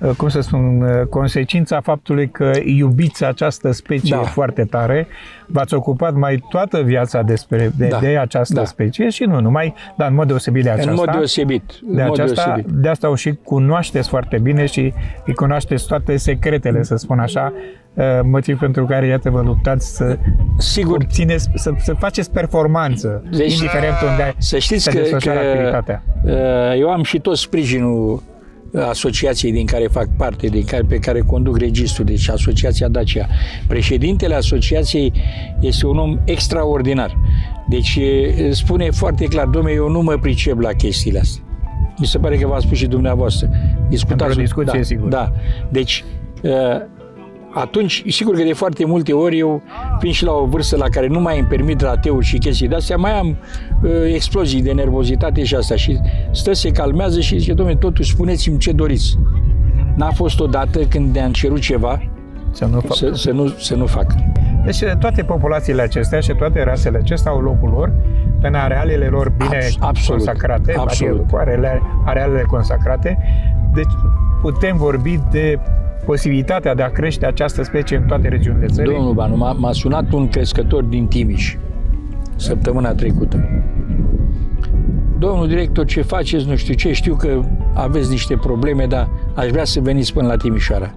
Uh, cum să spun, uh, consecința faptului că iubiți această specie da. foarte tare, v-ați ocupat mai toată viața despre, de, da. de această da. specie și nu numai, dar în mod deosebit de aceasta.
În mod deosebit.
De,
mod
aceasta,
deosebit.
de asta o și cunoașteți foarte bine și îi cunoașteți toate secretele, să spun așa, uh, motiv pentru care, iată, vă luptați să
Sigur.
obțineți, să, să faceți performanță, deci, indiferent unde
să știți
să
că, că
activitatea.
Eu am și tot sprijinul asociației din care fac parte, din care, pe care conduc registrul, deci Asociația Dacia. Președintele asociației este un om extraordinar. Deci spune foarte clar, domnule, eu nu mă pricep la chestiile astea. Mi se pare că v-a spus și dumneavoastră.
Discutați. Într-o discuție,
da,
sigur.
Da. Deci, atunci, sigur că de foarte multe ori eu, fiind și la o vârstă la care nu mai îmi permit rateuri și chestii de-astea, mai am uh, explozii de nervozitate și asta. Și stă, se calmează și zice, domnule, totuși spuneți-mi ce doriți. N-a fost odată când ne-am cerut ceva să nu, fac. Să, să, nu, să nu fac.
Deci toate populațiile acestea și toate rasele acestea au locul lor în arealele lor bine absolut, consacrate,
absolut.
Adică arealele, arealele consacrate. Deci putem vorbi de posibilitatea de a crește această specie în toate regiunile țării?
Domnul Banu, m-a, m-a sunat un crescător din Timiș săptămâna trecută. Domnul director, ce faceți, nu știu ce, știu că aveți niște probleme, dar aș vrea să veniți până la Timișoara.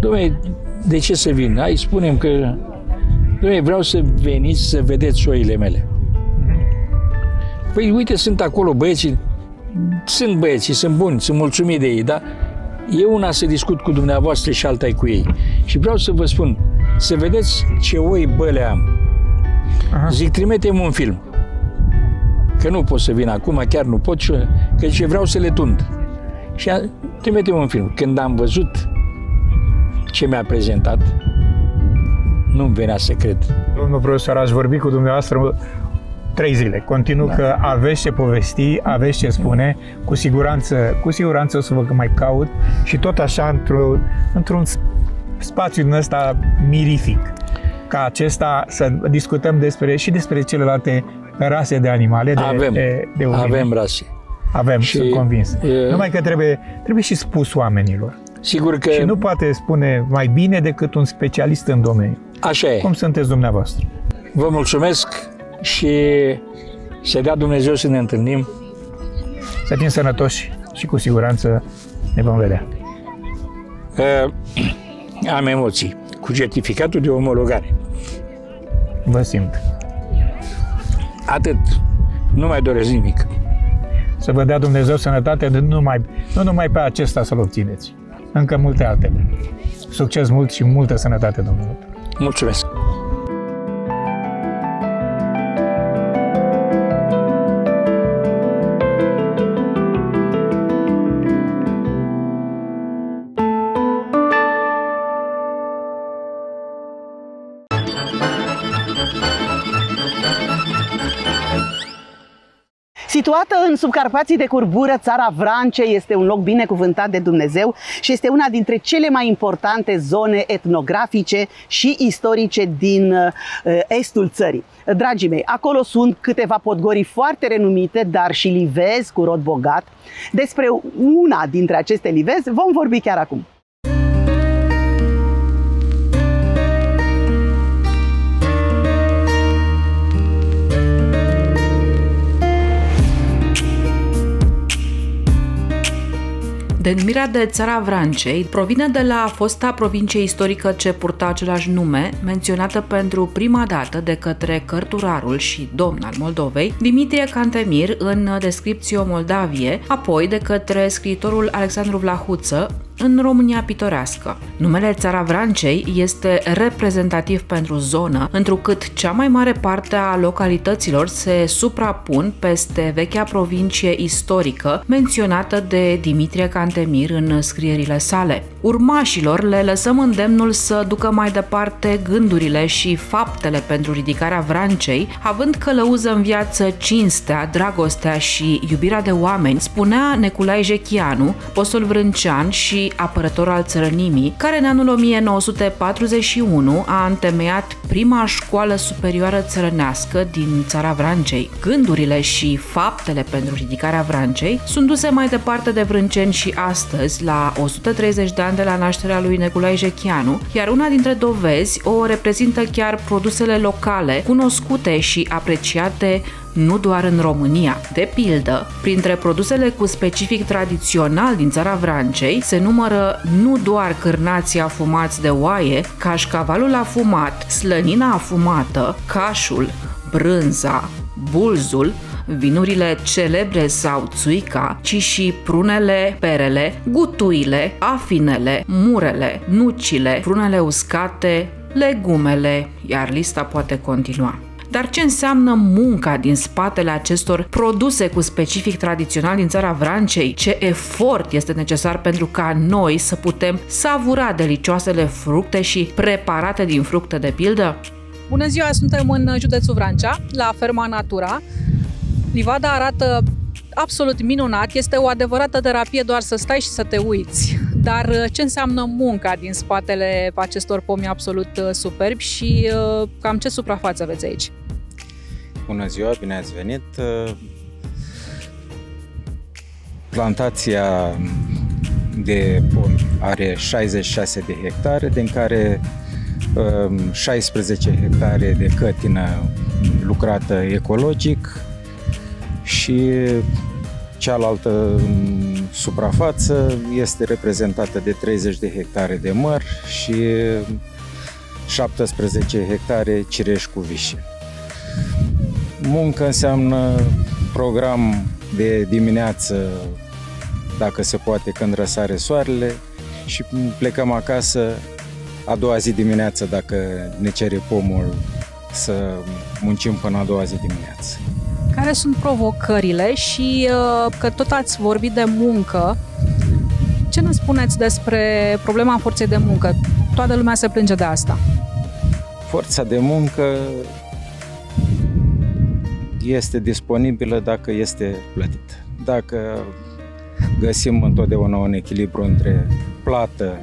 Domnule, de ce să vin? Hai, spunem că... Domnule, vreau să veniți să vedeți oile mele. Păi uite, sunt acolo băieții, sunt băieții, sunt buni, sunt mulțumit de ei, dar e una să discut cu dumneavoastră și alta cu ei. Și vreau să vă spun, să vedeți ce oi băle am. Aha. Zic, trimitem un film. Că nu pot să vin acum, chiar nu pot, că ce vreau să le tund. Și trimitem un film. Când am văzut ce mi-a prezentat, nu-mi venea să cred.
Domnul profesor, aș vorbi cu dumneavoastră trei zile. Continuu da. că aveți ce povesti, aveți ce spune, cu siguranță, cu siguranță o să vă mai caut și tot așa într-un, într-un spațiu din ăsta mirific ca acesta să discutăm despre și despre celelalte rase de animale, de,
avem,
de, de
Avem rase.
Avem, și sunt convins. E... Numai că trebuie, trebuie și spus oamenilor.
Sigur că...
Și nu poate spune mai bine decât un specialist în domeniu.
Așa e.
Cum sunteți dumneavoastră?
Vă mulțumesc și să dea Dumnezeu să ne întâlnim.
Să fim sănătoși și cu siguranță ne vom vedea.
Uh, am emoții cu certificatul de omologare.
Vă simt.
Atât. Nu mai doresc nimic.
Să vă dea Dumnezeu sănătate, nu numai, nu numai pe acesta să-l obțineți. Încă multe altele. Succes mult și multă sănătate, domnule.
Mulțumesc!
Situată în subcarpații de curbură, țara Vrancea este un loc binecuvântat de Dumnezeu și este una dintre cele mai importante zone etnografice și istorice din uh, estul țării. Dragii mei, acolo sunt câteva podgorii foarte renumite, dar și livezi cu rod bogat. Despre una dintre aceste livezi vom vorbi chiar acum.
Denumirea de Țara Vrancei provine de la fosta provincie istorică ce purta același nume, menționată pentru prima dată de către cărturarul și domn al Moldovei, Dimitrie Cantemir în Descriptio Moldavie, apoi de către scriitorul Alexandru Vlahuță în România pitorească. Numele Țara Vrancei este reprezentativ pentru zonă, întrucât cea mai mare parte a localităților se suprapun peste vechea provincie istorică menționată de Dimitrie Cantemir în scrierile sale. Urmașilor le lăsăm îndemnul să ducă mai departe gândurile și faptele pentru ridicarea Vrancei, având călăuză în viață cinstea, dragostea și iubirea de oameni, spunea Neculai Jechianu, postul vrâncean și apărător al țărănimii, care în anul 1941 a întemeiat prima școală superioară țărănească din țara Vrancei. Gândurile și faptele pentru ridicarea Vrancei sunt duse mai departe de vrânceni și astăzi, la 130 de ani de la nașterea lui Neculai Jechianu, iar una dintre dovezi o reprezintă chiar produsele locale, cunoscute și apreciate nu doar în România. De pildă, printre produsele cu specific tradițional din țara Vrancei se numără nu doar cârnații afumați de oaie, cașcavalul afumat, slănina afumată, cașul, brânza, bulzul, vinurile celebre sau țuica, ci și prunele, perele, gutuile, afinele, murele, nucile, prunele uscate, legumele, iar lista poate continua. Dar ce înseamnă munca din spatele acestor produse cu specific tradițional din țara Vrancei? Ce efort este necesar pentru ca noi să putem savura delicioasele fructe și preparate din fructe de pildă?
Bună ziua, suntem în județul Vrancea, la ferma Natura. Livada arată absolut minunat, este o adevărată terapie doar să stai și să te uiți. Dar uh, ce înseamnă munca din spatele acestor pomi absolut uh, superbi și uh, cam ce suprafață aveți aici?
Bună ziua, bine ați venit! Plantația de pomi are 66 de hectare, din care 16 hectare de cătină lucrată ecologic și cealaltă mm, suprafață este reprezentată de 30 de hectare de măr și 17 hectare cireș cu vișe. Muncă înseamnă program de dimineață, dacă se poate, când răsare soarele și plecăm acasă a doua zi dimineață, dacă ne cere pomul să muncim până a doua zi dimineață.
Care sunt provocările și uh, că tot ați vorbit de muncă, ce ne spuneți despre problema forței de muncă? Toată lumea se plânge de asta.
Forța de muncă este disponibilă dacă este plătită. Dacă găsim întotdeauna un echilibru între plată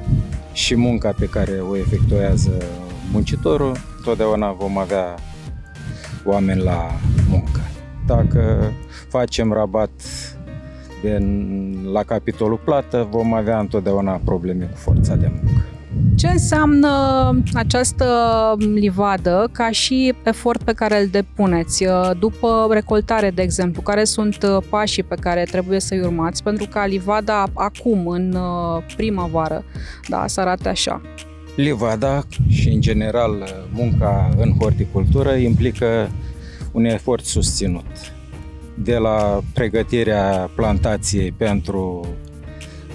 și munca pe care o efectuează muncitorul, totdeauna vom avea oameni la muncă. Dacă facem rabat de, la capitolul plată, vom avea întotdeauna probleme cu forța de muncă.
Ce înseamnă această livadă ca și efort pe care îl depuneți după recoltare, de exemplu? Care sunt pașii pe care trebuie să-i urmați pentru ca livada acum, în primăvară, da, să arate așa?
Livada și, în general, munca în horticultură implică un efort susținut. De la pregătirea plantației pentru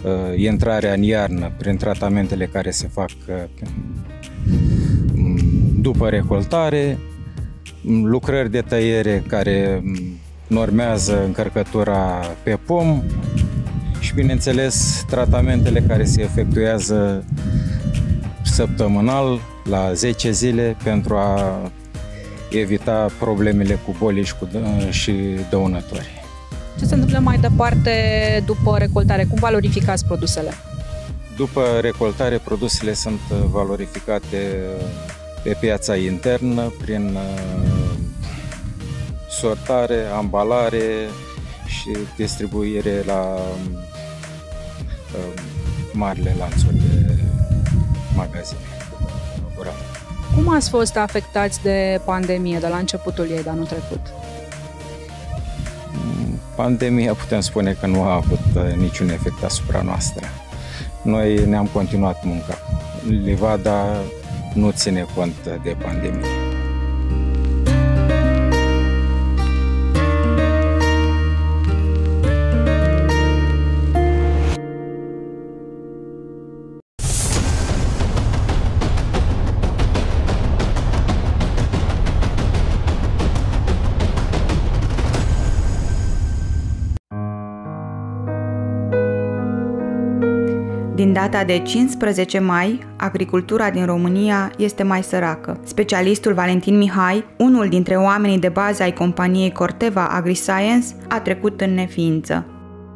uh, intrarea în iarnă prin tratamentele care se fac uh, după recoltare, lucrări de tăiere care normează încărcătura pe pom și, bineînțeles, tratamentele care se efectuează săptămânal la 10 zile pentru a evita problemele cu boli și, cu, și dăunători.
Ce se întâmplă mai departe după recoltare? Cum valorificați produsele?
După recoltare, produsele sunt valorificate pe piața internă prin uh, sortare, ambalare și distribuire la uh, marile lanțuri de magazine.
Cum ați fost afectați de pandemie de la începutul ei de anul trecut?
Pandemia putem spune că nu a avut uh, niciun efect asupra noastră. Noi ne-am continuat munca. Livada nu ține cont de pandemie.
Data de 15 mai, agricultura din România este mai săracă. Specialistul Valentin Mihai, unul dintre oamenii de bază ai companiei Corteva AgriScience, a trecut în neființă.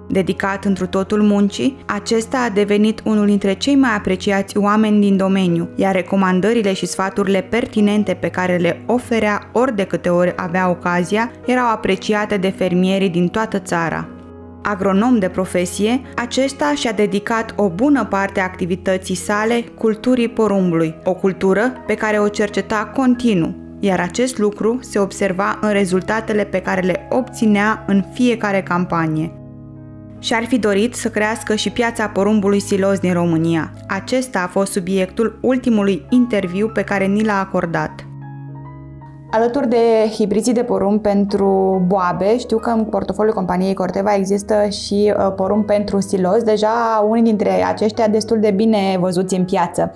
Dedicat întru totul muncii, acesta a devenit unul dintre cei mai apreciați oameni din domeniu, iar recomandările și sfaturile pertinente pe care le oferea ori de câte ori avea ocazia erau apreciate de fermierii din toată țara. Agronom de profesie, acesta și-a dedicat o bună parte a activității sale culturii porumbului, o cultură pe care o cerceta continuu, iar acest lucru se observa în rezultatele pe care le obținea în fiecare campanie. Și-ar fi dorit să crească și piața porumbului silos din România. Acesta a fost subiectul ultimului interviu pe care ni l-a acordat. Alături de hibrizii de porumb pentru boabe, știu că în portofoliul companiei Corteva există și uh, porumb pentru silos, deja unii dintre aceștia destul de bine văzuți în piață.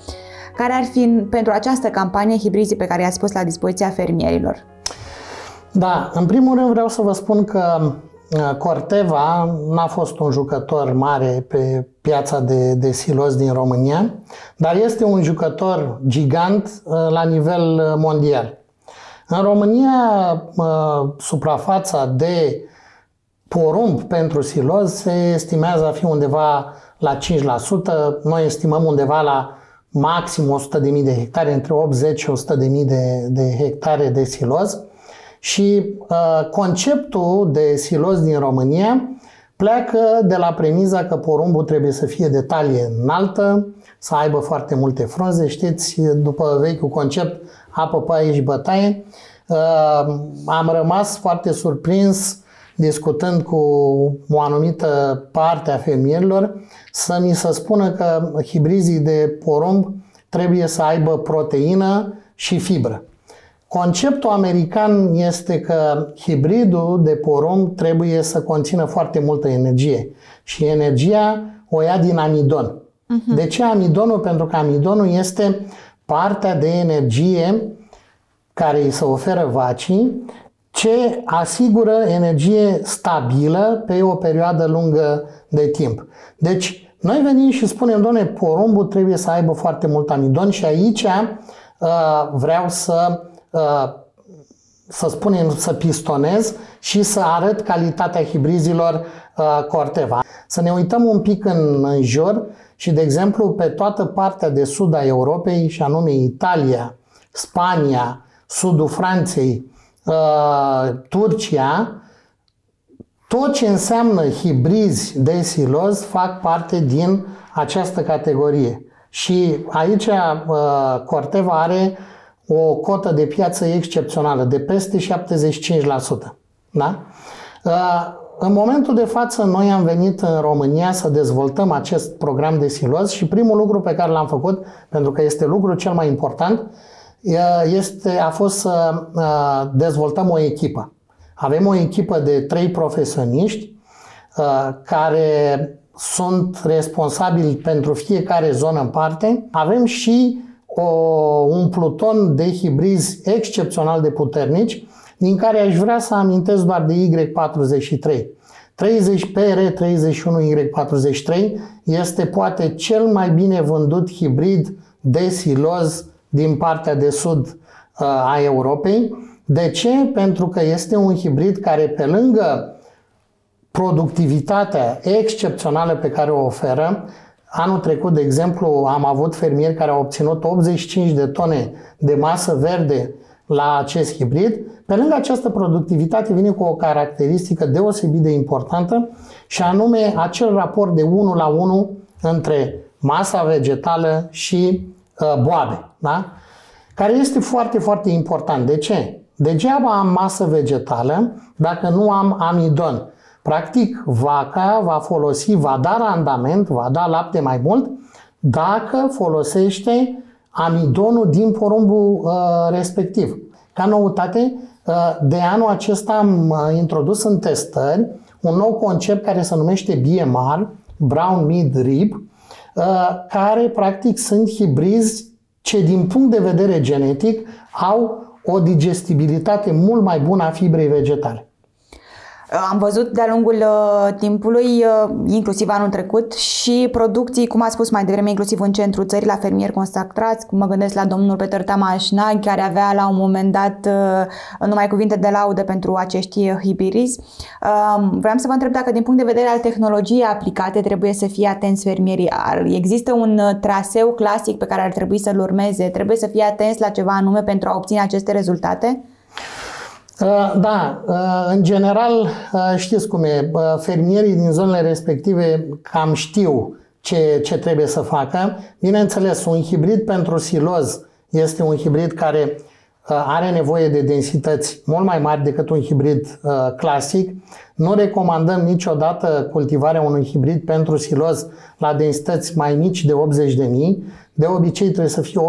Care ar fi pentru această campanie hibrizii pe care i-ați pus la dispoziția fermierilor?
Da, în primul rând vreau să vă spun că uh, Corteva n-a fost un jucător mare pe piața de, de silos din România, dar este un jucător gigant uh, la nivel mondial. În România, suprafața de porumb pentru siloz se estimează a fi undeva la 5%. Noi estimăm undeva la maxim 100.000 de hectare, între 80 și 100.000 de, de hectare de siloz. Și uh, conceptul de siloz din România pleacă de la premiza că porumbul trebuie să fie de talie înaltă, să aibă foarte multe frunze. Știți, după vechiul concept, apă, paie și bătaie, uh, am rămas foarte surprins discutând cu o anumită parte a fermierilor să mi se spună că hibrizii de porumb trebuie să aibă proteină și fibră. Conceptul american este că hibridul de porumb trebuie să conțină foarte multă energie și energia o ia din amidon. Uh-huh. De ce amidonul? Pentru că amidonul este partea de energie care îi se oferă vacii ce asigură energie stabilă pe o perioadă lungă de timp. Deci, noi venim și spunem, doamne, porumbul trebuie să aibă foarte mult amidon și aici uh, vreau să uh, să spunem, să pistonez și să arăt calitatea hibrizilor uh, Corteva. Să ne uităm un pic în, în jur și, de exemplu, pe toată partea de sud a Europei, și anume Italia, Spania, sudul Franței, uh, Turcia, tot ce înseamnă hibrizi de siloz fac parte din această categorie. Și aici uh, Corteva are o cotă de piață excepțională, de peste 75%. Da? Uh, în momentul de față, noi am venit în România să dezvoltăm acest program de siloz și primul lucru pe care l-am făcut, pentru că este lucrul cel mai important, este, a fost să dezvoltăm o echipă. Avem o echipă de trei profesioniști care sunt responsabili pentru fiecare zonă în parte. Avem și o, un pluton de hibrizi excepțional de puternici, din care aș vrea să amintesc doar de Y43. 30 PR31Y43 este poate cel mai bine vândut hibrid de siloz din partea de sud uh, a Europei. De ce? Pentru că este un hibrid care pe lângă productivitatea excepțională pe care o oferă, Anul trecut, de exemplu, am avut fermieri care au obținut 85 de tone de masă verde la acest hibrid. Pe lângă această productivitate vine cu o caracteristică deosebit de importantă și anume acel raport de 1 la 1 între masa vegetală și uh, boabe, da? care este foarte, foarte important. De ce? Degeaba am masă vegetală dacă nu am amidon. Practic, vaca va folosi, va da randament, va da lapte mai mult dacă folosește amidonul din porumbul uh, respectiv. Ca noutate, uh, de anul acesta am uh, introdus în testări un nou concept care se numește BMR, Brown Mid Rib, uh, care practic sunt hibrizi ce din punct de vedere genetic au o digestibilitate mult mai bună a fibrei vegetale.
Am văzut de-a lungul uh, timpului, uh, inclusiv anul trecut, și producții, cum a spus mai devreme, inclusiv în centrul țării, la fermieri consacrați, cum mă gândesc la domnul Peter Tamașna, care avea la un moment dat uh, numai cuvinte de laudă pentru acești hibirizi. Um, vreau să vă întreb dacă, din punct de vedere al tehnologiei aplicate, trebuie să fie atenți fermierii. Există un traseu clasic pe care ar trebui să-l urmeze? Trebuie să fie atenți la ceva anume pentru a obține aceste rezultate?
Uh, da, uh, în general uh, știți cum e, fermierii din zonele respective cam știu ce, ce trebuie să facă. Bineînțeles, un hibrid pentru siloz este un hibrid care are nevoie de densități mult mai mari decât un hibrid clasic. Nu recomandăm niciodată cultivarea unui hibrid pentru siloz la densități mai mici de 80 de mii. De obicei trebuie să fie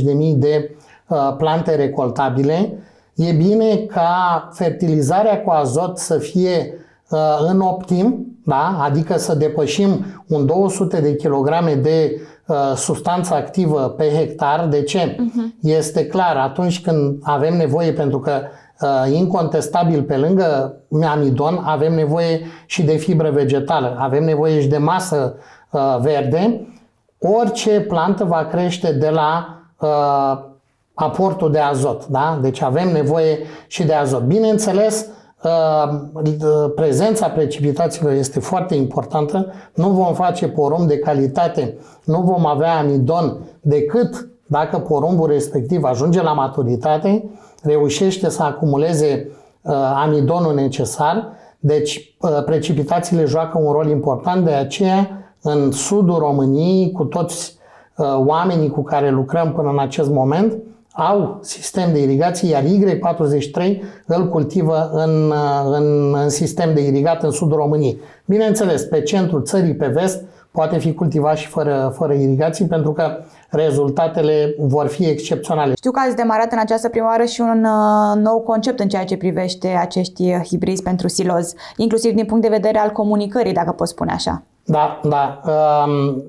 85-90 de mii de plante recoltabile E bine ca fertilizarea cu azot să fie uh, în optim, da? adică să depășim un 200 de kilograme de uh, substanță activă pe hectar. De ce? Uh-huh. Este clar, atunci când avem nevoie, pentru că uh, incontestabil pe lângă amidon, avem nevoie și de fibră vegetală, avem nevoie și de masă uh, verde, orice plantă va crește de la uh, aportul de azot. Da? Deci avem nevoie și de azot. Bineînțeles, uh, prezența precipitațiilor este foarte importantă. Nu vom face porumb de calitate, nu vom avea amidon decât dacă porumbul respectiv ajunge la maturitate, reușește să acumuleze uh, amidonul necesar. Deci precipitațiile joacă un rol important, de aceea în sudul României, cu toți oamenii cu care lucrăm până în acest moment, au sistem de irigație, iar Y43 îl cultivă în, în, în sistem de irigat în sudul României. Bineînțeles, pe centrul țării, pe vest, poate fi cultivat și fără, fără irigații, pentru că rezultatele vor fi excepționale.
Știu că ați demarat în această primăvară și un uh, nou concept în ceea ce privește acești hibrizi pentru siloz, inclusiv din punct de vedere al comunicării, dacă pot spune așa.
Da, da. Um,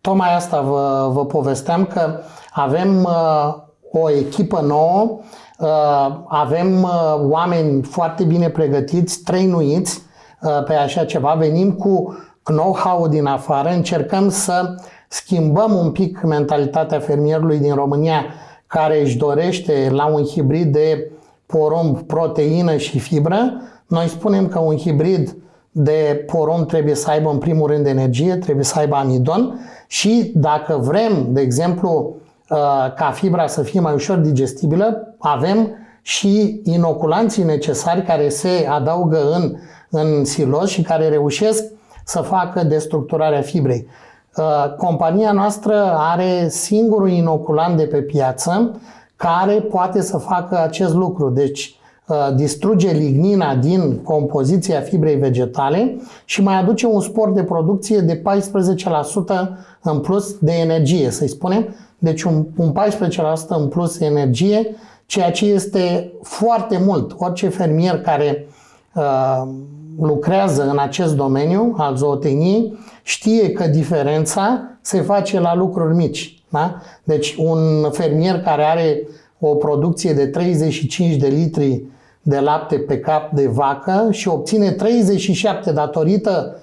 tocmai asta vă, vă povesteam că avem uh, o echipă nouă, uh, avem uh, oameni foarte bine pregătiți, trăinuiți uh, pe așa ceva, venim cu know-how din afară, încercăm să schimbăm un pic mentalitatea fermierului din România care își dorește la un hibrid de porumb, proteină și fibră. Noi spunem că un hibrid de porumb trebuie să aibă în primul rând energie, trebuie să aibă amidon și dacă vrem, de exemplu, Uh, ca fibra să fie mai ușor digestibilă, avem și inoculanții necesari care se adaugă în, în silos și care reușesc să facă destructurarea fibrei. Uh, compania noastră are singurul inoculant de pe piață care poate să facă acest lucru. Deci uh, distruge lignina din compoziția fibrei vegetale și mai aduce un spor de producție de 14% în plus de energie, să-i spunem, deci un, un 14% în plus energie, ceea ce este foarte mult. Orice fermier care uh, lucrează în acest domeniu al zootehniei știe că diferența se face la lucruri mici. Da? Deci un fermier care are o producție de 35 de litri de lapte pe cap de vacă și obține 37 datorită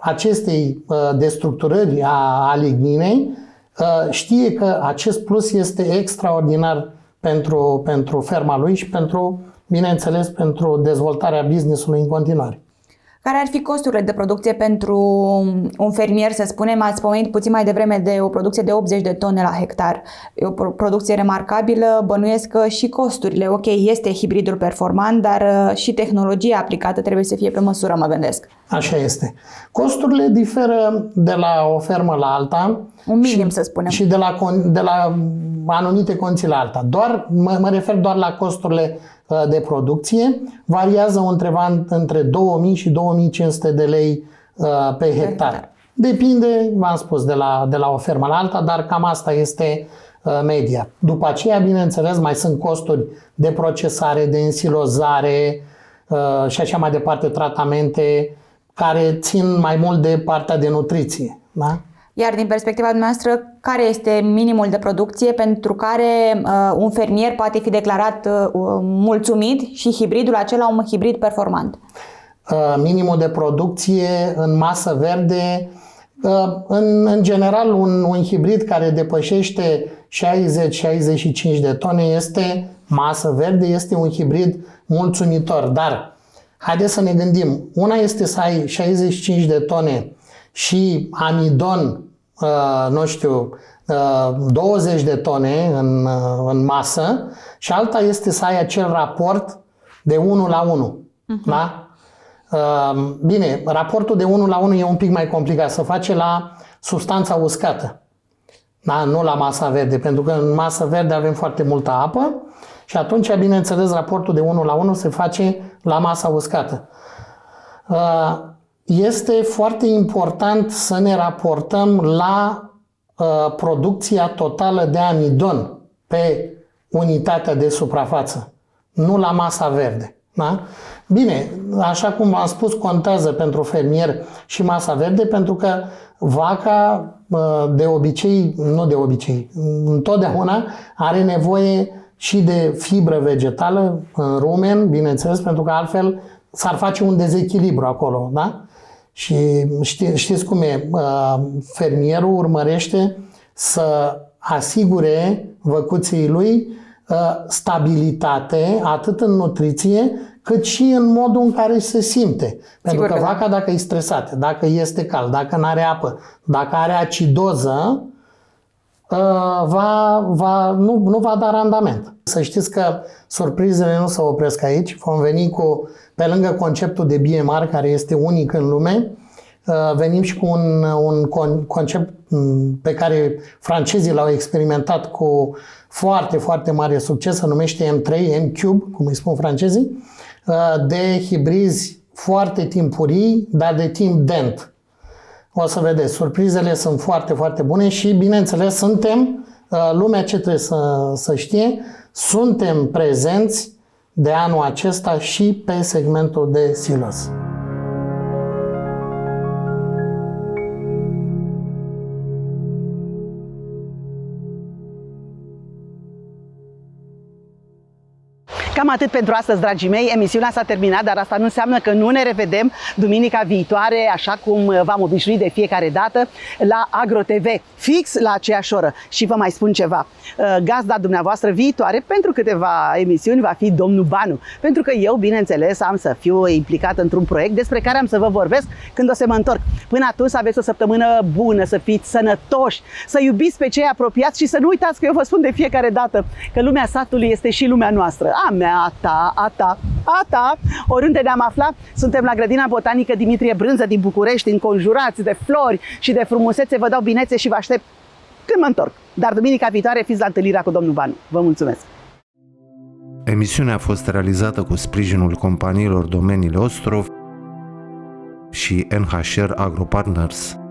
acestei uh, destructurări a, a ligninei, Uh, știe că acest plus este extraordinar pentru, pentru ferma lui și pentru, bineînțeles, pentru dezvoltarea business-ului în continuare.
Care ar fi costurile de producție pentru un fermier, să spunem? Ați pomenit puțin mai devreme de o producție de 80 de tone la hectar. E o producție remarcabilă, bănuiesc că și costurile. Ok, este hibridul performant, dar uh, și tehnologia aplicată trebuie să fie pe măsură, mă gândesc.
Așa este. Costurile diferă de la o fermă la alta.
Un minim, și, să spunem.
Și de la, de la anumite condiții la alta. Doar, mă, mă refer doar la costurile uh, de producție. Variază undeva între 2000 și 2500 de lei uh, pe hectar. Depinde, v-am spus, de la, de la o fermă la alta, dar cam asta este uh, media. După aceea, bineînțeles, mai sunt costuri de procesare, de însilozare și așa mai departe, tratamente care țin mai mult de partea de nutriție. Da?
Iar din perspectiva noastră, care este minimul de producție pentru care uh, un fermier poate fi declarat uh, mulțumit și hibridul acela un hibrid performant?
Uh, minimul de producție în masă verde, uh, în, în general un, un hibrid care depășește 60-65 de tone este masă verde, este un hibrid mulțumitor, dar haideți să ne gândim, una este să ai 65 de tone și amidon, uh, nu știu, 20 uh, de tone în, uh, în masă și alta este să ai acel raport de 1 la 1. Uh-huh. Da? Bine, raportul de 1 la 1 e un pic mai complicat. să face la substanța uscată. Da? Nu la masa verde, pentru că în masa verde avem foarte multă apă și atunci, bineînțeles, raportul de 1 la 1 se face la masa uscată este foarte important să ne raportăm la uh, producția totală de amidon pe unitatea de suprafață, nu la masa verde. Da? Bine, așa cum am spus, contează pentru fermier și masa verde, pentru că vaca uh, de obicei, nu de obicei, întotdeauna are nevoie și de fibră vegetală, rumen, bineînțeles, pentru că altfel s-ar face un dezechilibru acolo. Da? Și ști, știți cum e, fermierul urmărește să asigure văcuții lui stabilitate atât în nutriție cât și în modul în care se simte. Pentru Sigur că, că da. vaca dacă e stresată, dacă este cald, dacă nu are apă, dacă are acidoză, va, va, nu, nu va da randament. Să știți că surprizele nu se opresc aici. Vom veni cu, pe lângă conceptul de BMR, care este unic în lume, venim și cu un, un concept pe care francezii l-au experimentat cu foarte, foarte mare succes, se numește M3, M-Cube, cum îi spun francezii, de hibrizi foarte timpurii, dar de timp dent. O să vedeți, surprizele sunt foarte, foarte bune și, bineînțeles, suntem, lumea ce trebuie să, să știe, suntem prezenți de anul acesta și pe segmentul de silos.
Cam atât pentru astăzi, dragii mei. Emisiunea s-a terminat, dar asta nu înseamnă că nu ne revedem duminica viitoare, așa cum v-am obișnuit de fiecare dată, la AgroTV, fix la aceeași oră. Și vă mai spun ceva. Uh, gazda dumneavoastră viitoare pentru câteva emisiuni va fi domnul Banu. Pentru că eu, bineînțeles, am să fiu implicat într-un proiect despre care am să vă vorbesc când o să mă întorc. Până atunci să aveți o săptămână bună, să fiți sănătoși, să iubiți pe cei apropiați și să nu uitați că eu vă spun de fiecare dată că lumea satului este și lumea noastră. A mea, a ta, a ta, a ta. Oriunde ne-am aflat, suntem la grădina botanică Dimitrie Brânză din București, înconjurați de flori și de frumusețe. Vă dau binețe și vă aștept când mă întorc. Dar duminica viitoare fiți la întâlnirea cu domnul Banu. Vă mulțumesc!
Emisiunea a fost realizată cu sprijinul companiilor domeniile Ostrov și NHR Agro Partners.